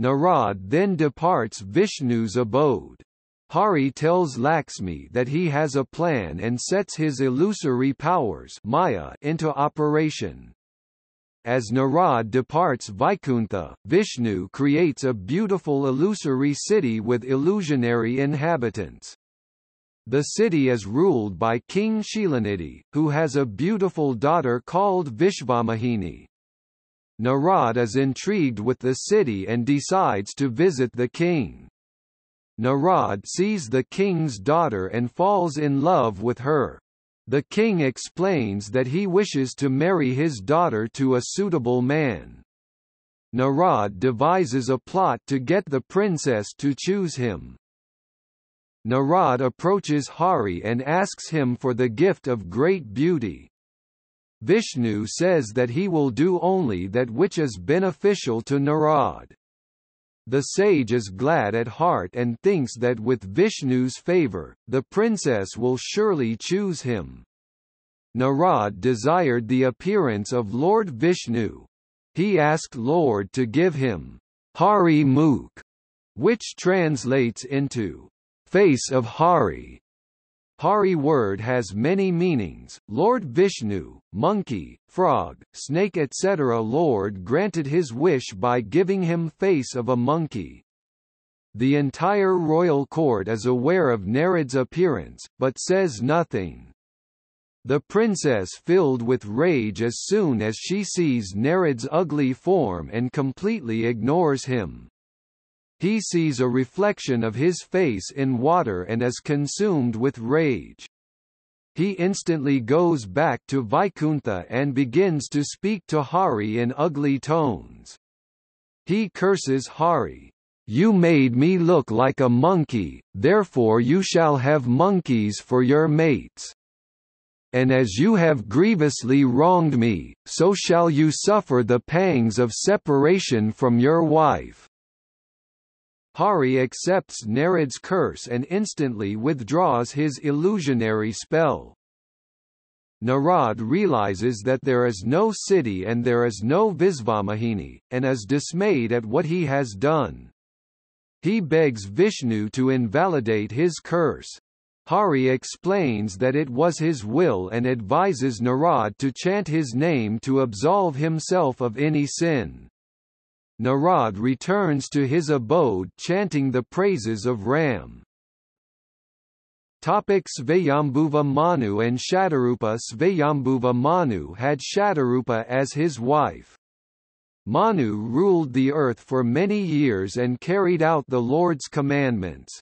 Narad then departs Vishnu's abode. Hari tells Laxmi that he has a plan and sets his illusory powers Maya into operation. As Narad departs Vaikuntha, Vishnu creates a beautiful illusory city with illusionary inhabitants. The city is ruled by King Shilanidhi, who has a beautiful daughter called Vishvamahini. Narad is intrigued with the city and decides to visit the king. Narad sees the king's daughter and falls in love with her. The king explains that he wishes to marry his daughter to a suitable man. Narad devises a plot to get the princess to choose him. Narad approaches Hari and asks him for the gift of great beauty. Vishnu says that he will do only that which is beneficial to Narad. The sage is glad at heart and thinks that with Vishnu's favor, the princess will surely choose him. Narad desired the appearance of Lord Vishnu. He asked Lord to give him Hari Mukh, which translates into face of Hari. Hari word has many meanings, Lord Vishnu, monkey, frog, snake etc. Lord granted his wish by giving him face of a monkey. The entire royal court is aware of Narad's appearance, but says nothing. The princess filled with rage as soon as she sees Narad's ugly form and completely ignores him. He sees a reflection of his face in water and is consumed with rage. He instantly goes back to Vaikuntha and begins to speak to Hari in ugly tones. He curses Hari. You made me look like a monkey, therefore you shall have monkeys for your mates. And as you have grievously wronged me, so shall you suffer the pangs of separation from your wife. Hari accepts Narad's curse and instantly withdraws his illusionary spell. Narad realizes that there is no city and there is no Visvamahini, and is dismayed at what he has done. He begs Vishnu to invalidate his curse. Hari explains that it was his will and advises Narad to chant his name to absolve himself of any sin. Narad returns to his abode chanting the praises of Ram. Topic Svayambhuva Manu and Shatarupa Svayambhuva Manu had Shatarupa as his wife. Manu ruled the earth for many years and carried out the Lord's commandments.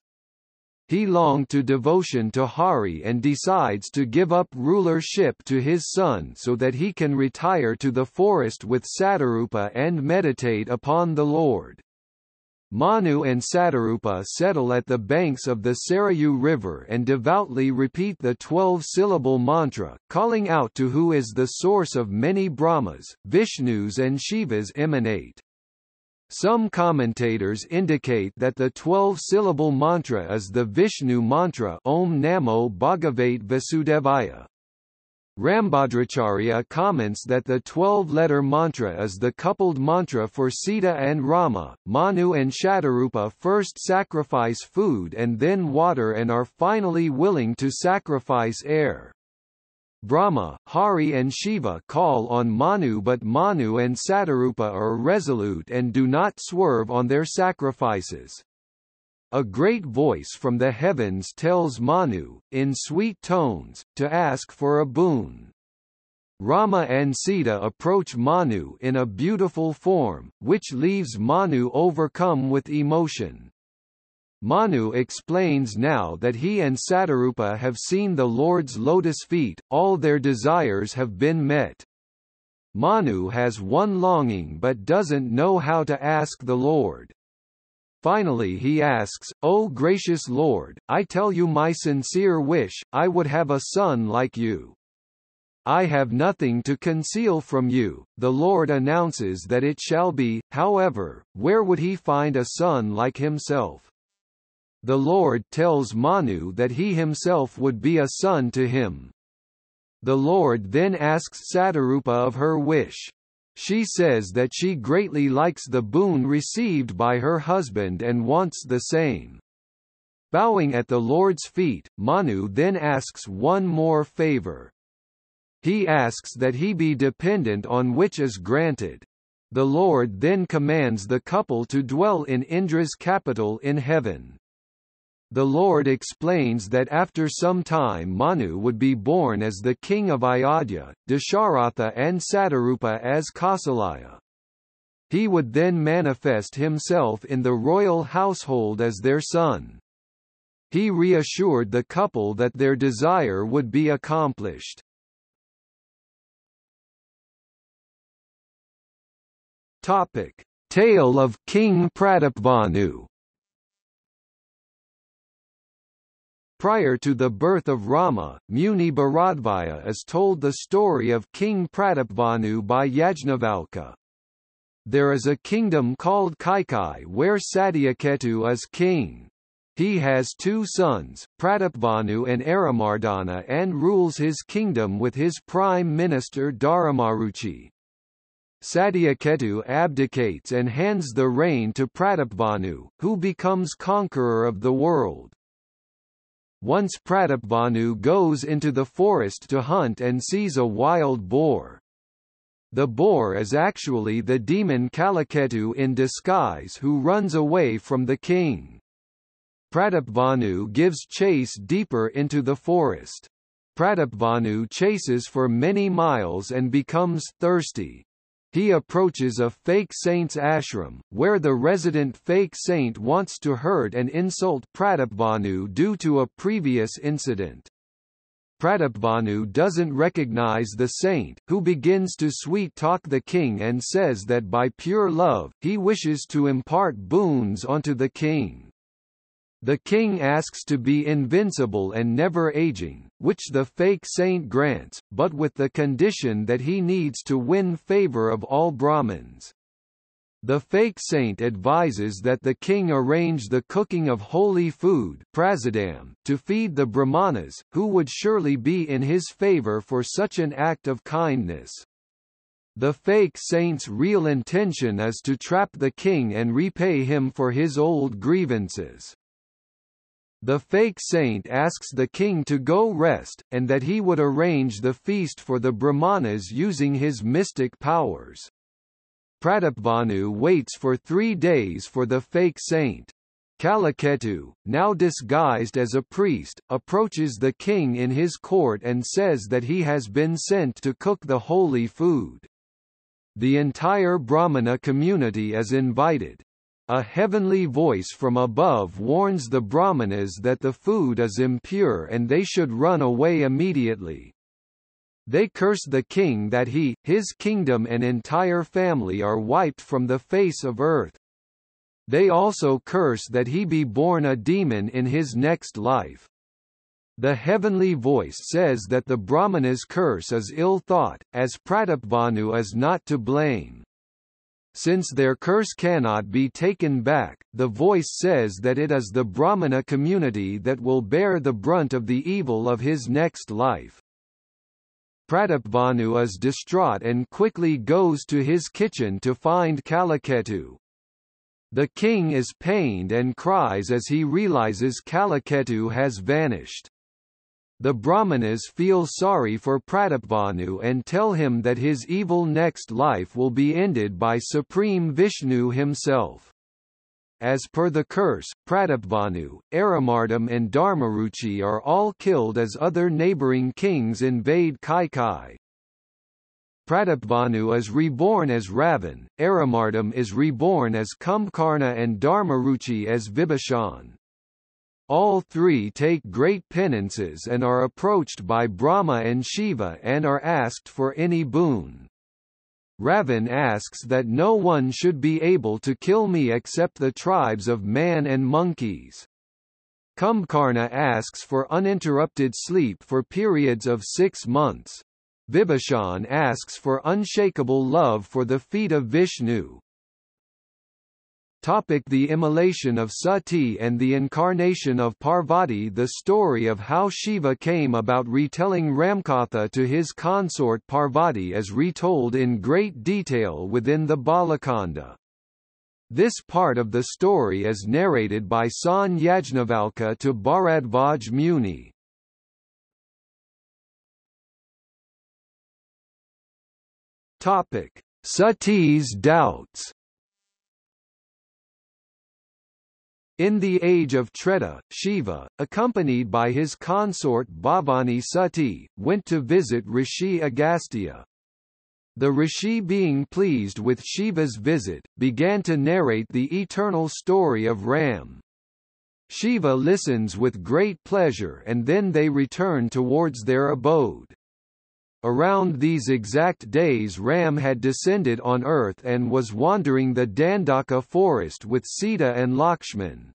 He longed to devotion to Hari and decides to give up rulership to his son so that he can retire to the forest with Satarupa and meditate upon the Lord. Manu and Satarupa settle at the banks of the Sarayu River and devoutly repeat the twelve-syllable mantra, calling out to who is the source of many Brahmas, Vishnus and Shivas emanate. Some commentators indicate that the 12-syllable mantra is the Vishnu mantra Om Namo Bhagavate Vasudevaya. Rambhadracharya comments that the 12-letter mantra is the coupled mantra for Sita and Rama. Manu and Shatarupa first sacrifice food and then water and are finally willing to sacrifice air. Brahma, Hari and Shiva call on Manu but Manu and Satarupa are resolute and do not swerve on their sacrifices. A great voice from the heavens tells Manu, in sweet tones, to ask for a boon. Rama and Sita approach Manu in a beautiful form, which leaves Manu overcome with emotion. Manu explains now that he and Satarupa have seen the Lord's lotus feet, all their desires have been met. Manu has one longing but doesn't know how to ask the Lord. Finally he asks, O gracious Lord, I tell you my sincere wish, I would have a son like you. I have nothing to conceal from you, the Lord announces that it shall be, however, where would he find a son like himself? The Lord tells Manu that he himself would be a son to him. The Lord then asks Satarupa of her wish. She says that she greatly likes the boon received by her husband and wants the same. Bowing at the Lord's feet, Manu then asks one more favor. He asks that he be dependent on which is granted. The Lord then commands the couple to dwell in Indra's capital in heaven. The Lord explains that after some time Manu would be born as the king of Ayodhya, Dasharatha and Satarupa as Kausalya. He would then manifest himself in the royal household as their son. He reassured the couple that their desire would be accomplished. Topic: Tale of King Pratapbhanu Prior to the birth of Rama, Muni Bharadvaja is told the story of King Pratapbhanu by Yajnavalkya. There is a kingdom called Kaikai where Satyaketu is king. He has two sons, Pratapbhanu and Aramardana and rules his kingdom with his prime minister Dharamaruchi. Satyaketu abdicates and hands the reign to Pratapbhanu, who becomes conqueror of the world. Once Pratapbhanu goes into the forest to hunt and sees a wild boar. The boar is actually the demon Kalaketu in disguise who runs away from the king. Pratapbhanu gives chase deeper into the forest. Pratapbhanu chases for many miles and becomes thirsty. He approaches a fake saint's ashram, where the resident fake saint wants to hurt and insult Pratapbhanu due to a previous incident. Pratapbhanu doesn't recognize the saint, who begins to sweet-talk the king and says that by pure love, he wishes to impart boons onto the king. The king asks to be invincible and never aging, which the fake saint grants, but with the condition that he needs to win favor of all Brahmins. The fake saint advises that the king arrange the cooking of holy food prasadam, to feed the brahmanas, who would surely be in his favor for such an act of kindness. The fake saint's real intention is to trap the king and repay him for his old grievances. The fake saint asks the king to go rest, and that he would arrange the feast for the brahmanas using his mystic powers. Pratapbhanu waits for three days for the fake saint. Kalaketu, now disguised as a priest, approaches the king in his court and says that he has been sent to cook the holy food. The entire Brahmana community is invited. A heavenly voice from above warns the Brahmanas that the food is impure and they should run away immediately. They curse the king that he, his kingdom and entire family are wiped from the face of earth. They also curse that he be born a demon in his next life. The heavenly voice says that the Brahmana's curse is ill thought, as Pratapbhanu is not to blame. Since their curse cannot be taken back, the voice says that it is the Brahmana community that will bear the brunt of the evil of his next life. Pratapbhanu is distraught and quickly goes to his kitchen to find Kalaketu. The king is pained and cries as he realizes Kalaketu has vanished. The Brahmanas feel sorry for Pratapbhanu and tell him that his evil next life will be ended by Supreme Vishnu himself. As per the curse, Pratapbhanu, Aramardam and Dharmaruchi are all killed as other neighbouring kings invade Kaikai. Pratapbhanu is reborn as Ravan, Aramardam is reborn as Kumbhkarna and Dharmaruchi as Vibhishan. All three take great penances and are approached by Brahma and Shiva and are asked for any boon. Ravan asks that no one should be able to kill me except the tribes of man and monkeys. Kumbhkarna asks for uninterrupted sleep for periods of six months. Vibhishan asks for unshakable love for the feet of Vishnu. Topic the immolation of Sati and the incarnation of Parvati The story of how Shiva came about retelling Ramkatha to his consort Parvati is retold in great detail within the Balakanda. This part of the story is narrated by San Yajnavalkya to Bharadvaj Muni. Topic: Sati's doubts In the age of Treta, Shiva, accompanied by his consort Bhavani Sati, went to visit Rishi Agastya. The Rishi being pleased with Shiva's visit, began to narrate the eternal story of Ram. Shiva listens with great pleasure and then they return towards their abode. Around these exact days Ram had descended on earth and was wandering the Dandaka forest with Sita and Lakshman.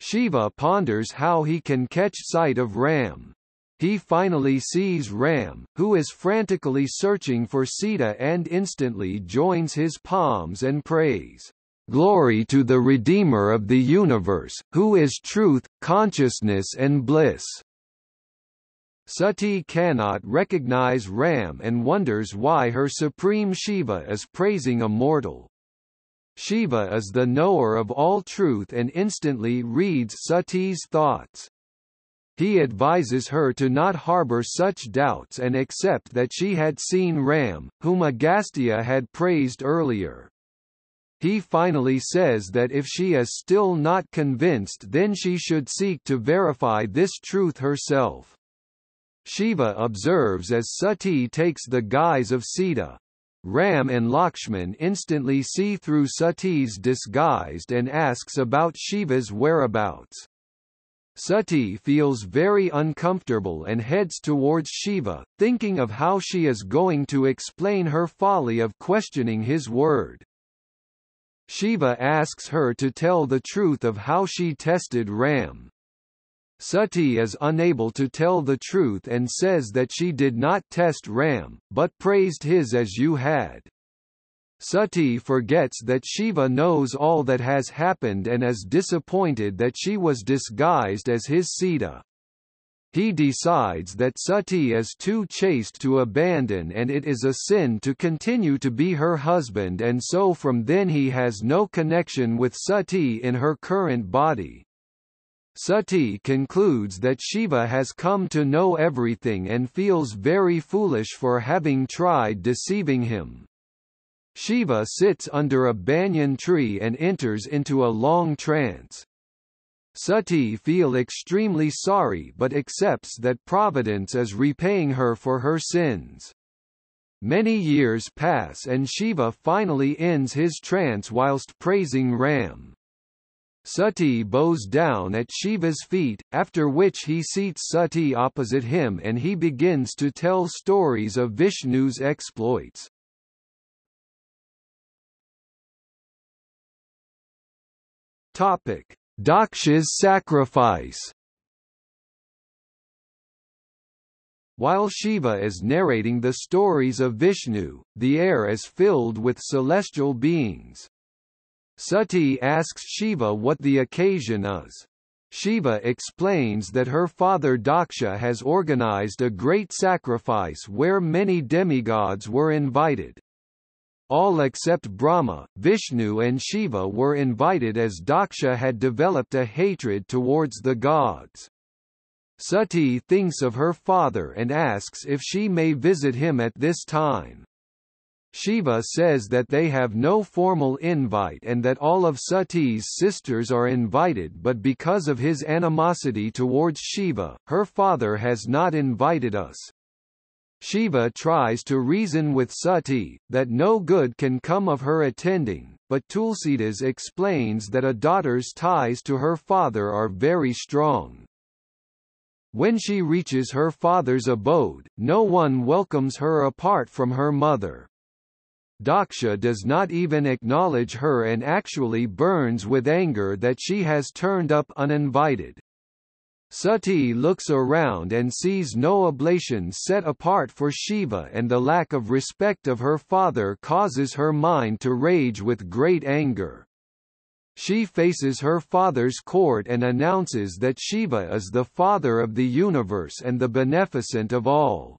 Shiva ponders how he can catch sight of Ram. He finally sees Ram, who is frantically searching for Sita and instantly joins his palms and prays, "Glory to the Redeemer of the universe, who is truth, consciousness and bliss." Sati cannot recognize Ram and wonders why her supreme Shiva is praising a mortal. Shiva is the knower of all truth and instantly reads Sati's thoughts. He advises her to not harbor such doubts and accept that she had seen Ram, whom Agastya had praised earlier. He finally says that if she is still not convinced then she should seek to verify this truth herself. Shiva observes as Sati takes the guise of Sita. Ram and Lakshman instantly see through Sati's disguised and asks about Shiva's whereabouts. Sati feels very uncomfortable and heads towards Shiva, thinking of how she is going to explain her folly of questioning his word. Shiva asks her to tell the truth of how she tested Ram. Sati is unable to tell the truth and says that she did not test Ram, but praised his as you had. Sati forgets that Shiva knows all that has happened and is disappointed that she was disguised as his Sita. He decides that Sati is too chaste to abandon and it is a sin to continue to be her husband and so from then he has no connection with Sati in her current body. Sati concludes that Shiva has come to know everything and feels very foolish for having tried deceiving him. Shiva sits under a banyan tree and enters into a long trance. Sati feel extremely sorry but accepts that Providence is repaying her for her sins. Many years pass and Shiva finally ends his trance whilst praising Ram. Sati bows down at Shiva's feet, after which he seats Sati opposite him and he begins to tell stories of Vishnu's exploits. Topic: Daksha's sacrifice While Shiva is narrating the stories of Vishnu, the air is filled with celestial beings. Sati asks Shiva what the occasion is. Shiva explains that her father Daksha has organized a great sacrifice where many demigods were invited. All except Brahma, Vishnu and Shiva were invited as Daksha had developed a hatred towards the gods. Sati thinks of her father and asks if she may visit him at this time. Shiva says that they have no formal invite and that all of Sati's sisters are invited but because of his animosity towards Shiva, her father has not invited us. Shiva tries to reason with Sati, that no good can come of her attending, but Tulsidas explains that a daughter's ties to her father are very strong. When she reaches her father's abode, no one welcomes her apart from her mother. Daksha does not even acknowledge her and actually burns with anger that she has turned up uninvited. Sati looks around and sees no oblations set apart for Shiva and the lack of respect of her father causes her mind to rage with great anger. She faces her father's court and announces that Shiva is the father of the universe and the beneficent of all.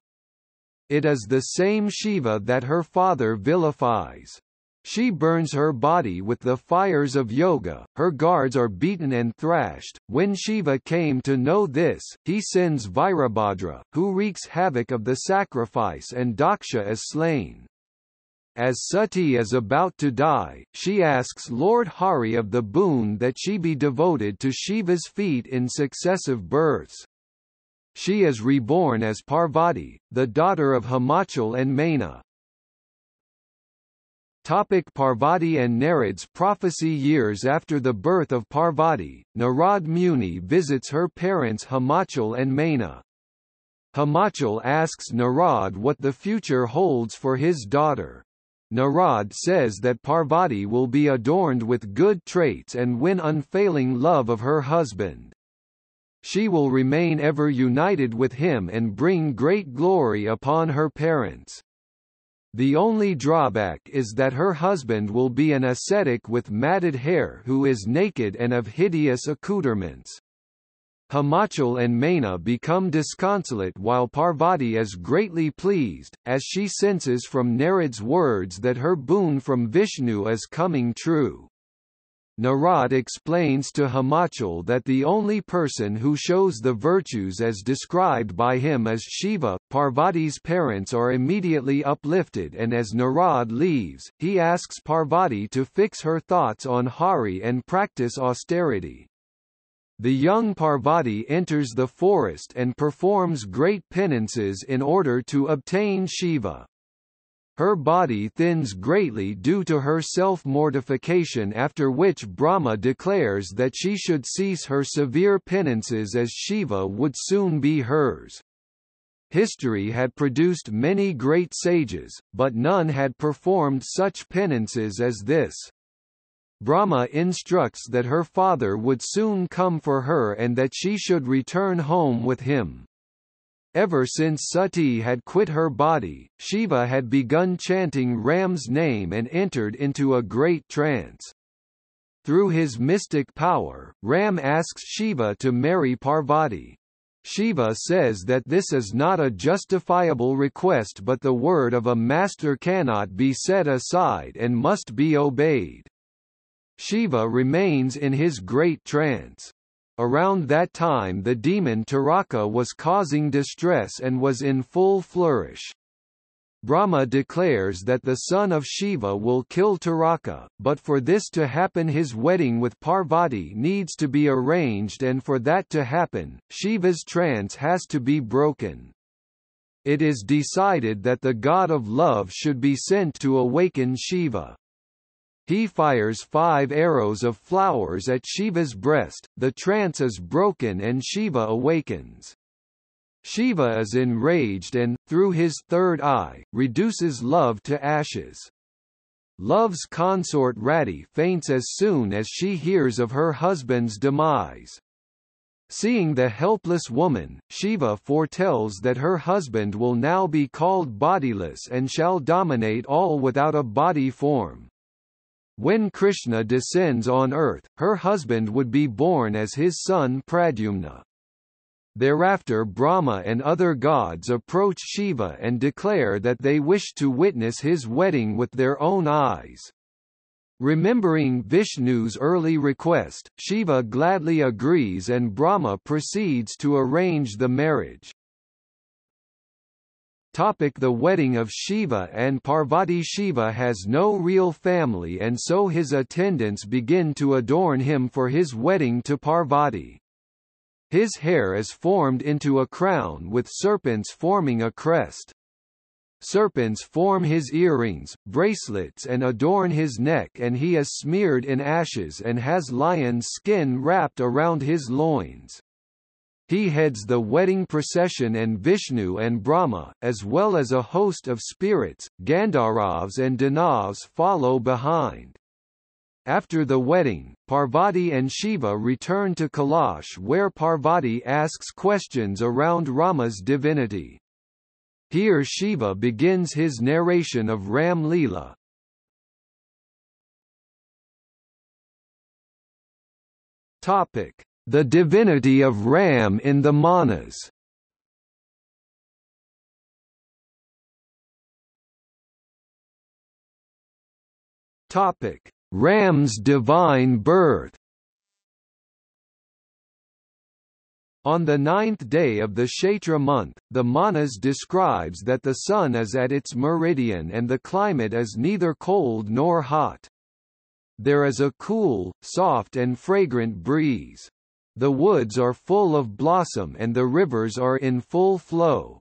It is the same Shiva that her father vilifies. She burns her body with the fires of yoga, her guards are beaten and thrashed. When Shiva came to know this, he sends Virabhadra, who wreaks havoc of the sacrifice and Daksha is slain. As Sati is about to die, she asks Lord Hari of the boon that she be devoted to Shiva's feet in successive births. She is reborn as Parvati, the daughter of Himachal and Maina. Topic Parvati and Narad's prophecy Years after the birth of Parvati, Narad Muni visits her parents Himachal and Maina. Himachal asks Narad what the future holds for his daughter. Narad says that Parvati will be adorned with good traits and win unfailing love of her husband. She will remain ever united with him and bring great glory upon her parents. The only drawback is that her husband will be an ascetic with matted hair who is naked and of hideous accoutrements. Himachal and Maina become disconsolate while Parvati is greatly pleased, as she senses from Narad's words that her boon from Vishnu is coming true. Narad explains to Himachal that the only person who shows the virtues as described by him is Shiva. Parvati's parents are immediately uplifted and as Narad leaves, he asks Parvati to fix her thoughts on Hari and practice austerity. The young Parvati enters the forest and performs great penances in order to obtain Shiva. Her body thins greatly due to her self-mortification after which Brahma declares that she should cease her severe penances as Shiva would soon be hers. History had produced many great sages, but none had performed such penances as this. Brahma instructs that her father would soon come for her and that she should return home with him. Ever since Sati had quit her body, Shiva had begun chanting Ram's name and entered into a great trance. Through his mystic power, Ram asks Shiva to marry Parvati. Shiva says that this is not a justifiable request but the word of a master cannot be set aside and must be obeyed. Shiva remains in his great trance. Around that time the demon Taraka was causing distress and was in full flourish. Brahma declares that the son of Shiva will kill Taraka, but for this to happen his wedding with Parvati needs to be arranged and for that to happen, Shiva's trance has to be broken. It is decided that the god of love should be sent to awaken Shiva. He fires five arrows of flowers at Shiva's breast, the trance is broken and Shiva awakens. Shiva is enraged and, through his third eye, reduces Love to ashes. Love's consort Rati faints as soon as she hears of her husband's demise. Seeing the helpless woman, Shiva foretells that her husband will now be called bodiless and shall dominate all without a body form. When Krishna descends on earth, her husband would be born as his son Pradyumna. Thereafter Brahma and other gods approach Shiva and declare that they wish to witness his wedding with their own eyes. Remembering Vishnu's early request, Shiva gladly agrees and Brahma proceeds to arrange the marriage. The wedding of Shiva and Parvati Shiva has no real family and so his attendants begin to adorn him for his wedding to Parvati. His hair is formed into a crown with serpents forming a crest. Serpents form his earrings, bracelets and adorn his neck and he is smeared in ashes and has lion's skin wrapped around his loins. He heads the wedding procession and Vishnu and Brahma, as well as a host of spirits, Gandharvas and Danavs follow behind. After the wedding, Parvati and Shiva return to Kailash where Parvati asks questions around Rama's divinity. Here Shiva begins his narration of Ram Leela. Topic: The divinity of Ram in the Manas. Topic: Ram's divine birth On the ninth day of the Chaitra month, the Manas describes that the sun is at its meridian and the climate is neither cold nor hot. There is a cool, soft and fragrant breeze. The woods are full of blossom and the rivers are in full flow.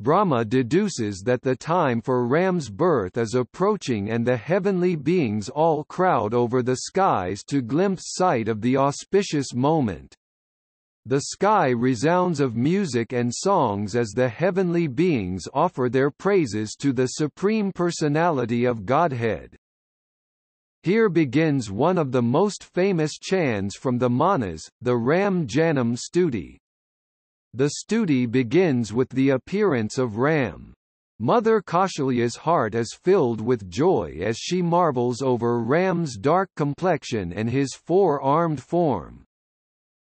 Brahma deduces that the time for Ram's birth is approaching and the heavenly beings all crowd over the skies to glimpse sight of the auspicious moment. The sky resounds of music and songs as the heavenly beings offer their praises to the Supreme Personality of Godhead. Here begins one of the most famous chants from the Manas, the Ram Janam Stuti. The stuti begins with the appearance of Ram. Mother Kaushalya's heart is filled with joy as she marvels over Ram's dark complexion and his four-armed form.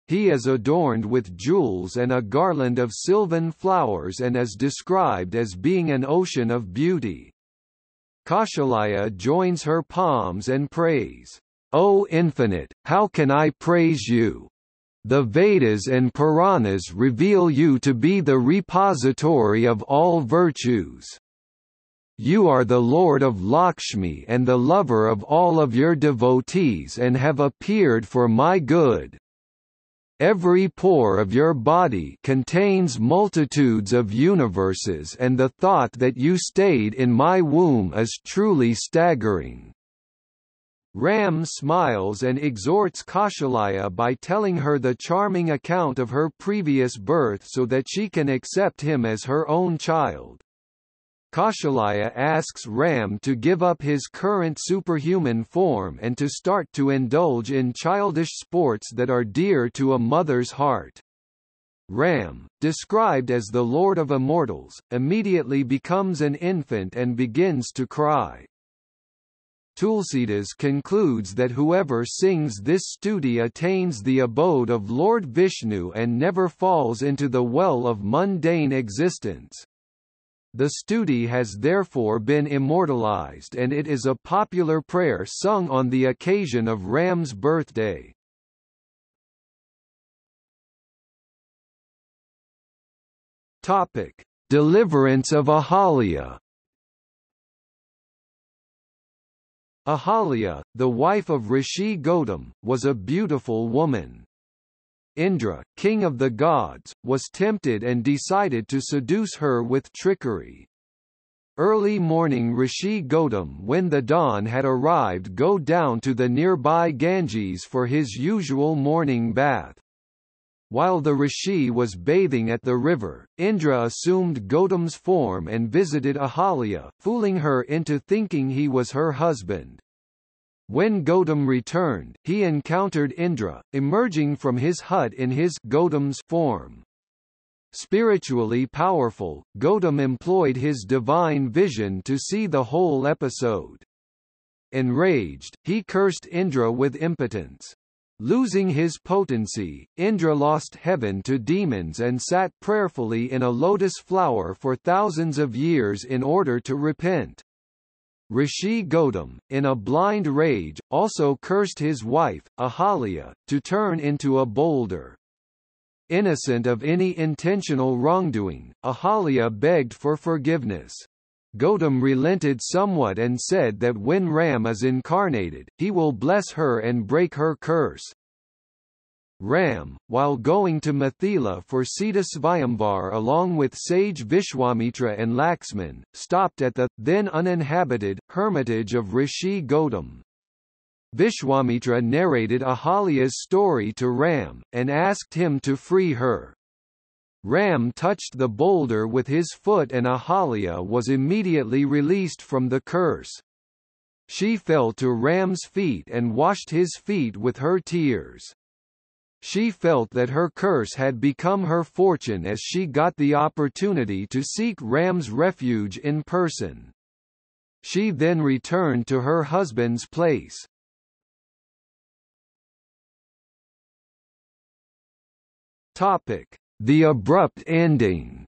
He is adorned with jewels and a garland of sylvan flowers and is described as being an ocean of beauty. Kaushalya joins her palms and prays, O Infinite, how can I praise you? The Vedas and Puranas reveal you to be the repository of all virtues. You are the Lord of Lakshmi and the lover of all of your devotees and have appeared for my good. Every pore of your body contains multitudes of universes and the thought that you stayed in my womb is truly staggering. Ram smiles and exhorts Kaushalya by telling her the charming account of her previous birth so that she can accept him as her own child. Kaushalya asks Ram to give up his current superhuman form and to start to indulge in childish sports that are dear to a mother's heart. Ram, described as the Lord of Immortals, immediately becomes an infant and begins to cry. Tulsidas concludes that whoever sings this stuti attains the abode of Lord Vishnu and never falls into the well of mundane existence. The stuti has therefore been immortalized and it is a popular prayer sung on the occasion of Ram's birthday. Topic: Deliverance of Ahalya. Ahalya, the wife of Rishi Gautam, was a beautiful woman. Indra, king of the gods, was tempted and decided to seduce her with trickery. Early morning Rishi Gautam when the dawn had arrived go down to the nearby Ganges for his usual morning bath. While the rishi was bathing at the river, Indra assumed Gautam's form and visited Ahalya, fooling her into thinking he was her husband. When Gautam returned, he encountered Indra, emerging from his hut in his Gautam's form. Spiritually powerful, Gautam employed his divine vision to see the whole episode. Enraged, he cursed Indra with impotence. Losing his potency, Indra lost heaven to demons and sat prayerfully in a lotus flower for thousands of years in order to repent. Rishi Gautam, in a blind rage, also cursed his wife, Ahalya, to turn into a boulder. Innocent of any intentional wrongdoing, Ahalya begged for forgiveness. Gautam relented somewhat and said that when Ram is incarnated, he will bless her and break her curse. Ram, while going to Mithila for Sita Svayamvar along with sage Vishwamitra and Laxman, stopped at the, then uninhabited, hermitage of Rishi Gautam. Vishwamitra narrated Ahalya's story to Ram, and asked him to free her. Ram touched the boulder with his foot and Ahalya was immediately released from the curse. She fell to Ram's feet and washed his feet with her tears. She felt that her curse had become her fortune as she got the opportunity to seek Ram's refuge in person. She then returned to her husband's place. Topic: The abrupt ending.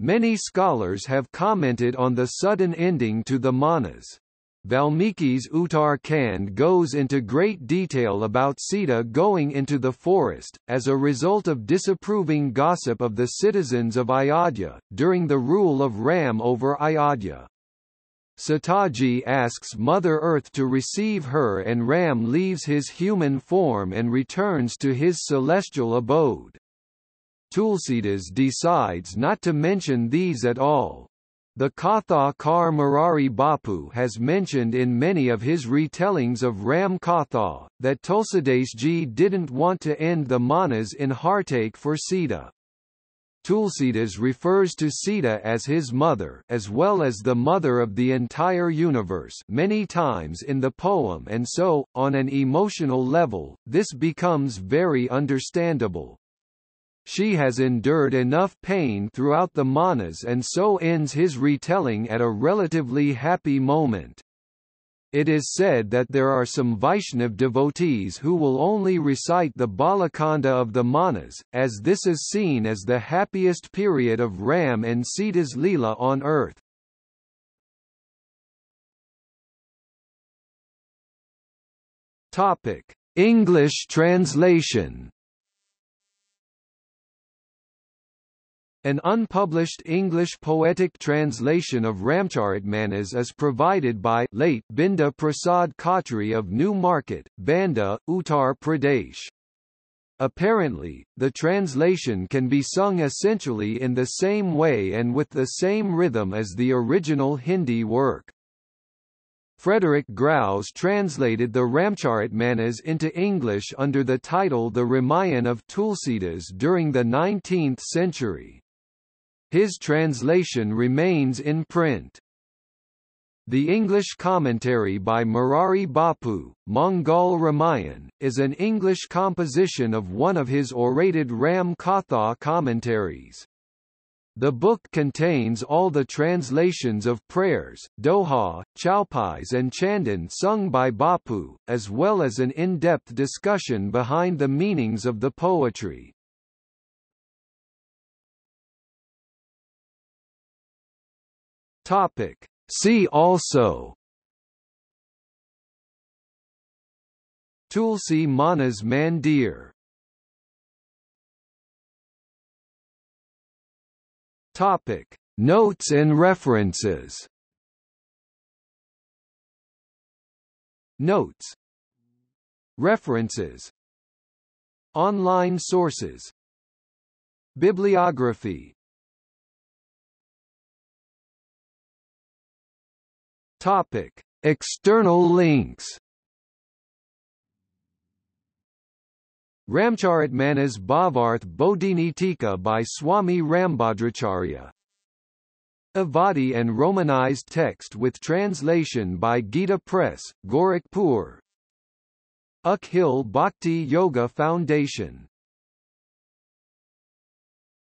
Many scholars have commented on the sudden ending to the Manas. Valmiki's Uttar Kand goes into great detail about Sita going into the forest, as a result of disapproving gossip of the citizens of Ayodhya, during the rule of Ram over Ayodhya. Sitaji asks Mother Earth to receive her and Ram leaves his human form and returns to his celestial abode. Tulsidas decides not to mention these at all. The Katha Kar Murari Bapu has mentioned in many of his retellings of Ram Katha, that Tulsidasji didn't want to end the manas in heartache for Sita. Tulsidas refers to Sita as his mother as well as the mother of the entire universe many times in the poem and so, on an emotional level, this becomes very understandable. She has endured enough pain throughout the manas and so ends his retelling at a relatively happy moment. It is said that there are some Vaishnav devotees who will only recite the Balakanda of the Manas, as this is seen as the happiest period of Ram and Sita's Leela on earth. English translation An unpublished English poetic translation of Ramcharitmanas is provided by late Binda Prasad Khatri of New Market, Banda, Uttar Pradesh. Apparently, the translation can be sung essentially in the same way and with the same rhythm as the original Hindi work. Frederic Growse translated the Ramcharitmanas into English under the title The Ramayan of Tulsidas during the 19th century. His translation remains in print. The English commentary by Murari Bapu, Mangal Ramayan, is an English composition of one of his orated Ram Katha commentaries. The book contains all the translations of prayers, doha, chaupais and chandan sung by Bapu, as well as an in-depth discussion behind the meanings of the poetry. Topic. See also. Tulsi Manas Mandir. Topic. Notes and references. Notes. References. Online sources. Bibliography. Topic. External links Ramcharitmanas Bhavarth Bodhini Tika by Swami Rambhadracharya Awadhi and Romanized text with translation by Gita Press, Gorakhpur. Ukhil Bhakti Yoga Foundation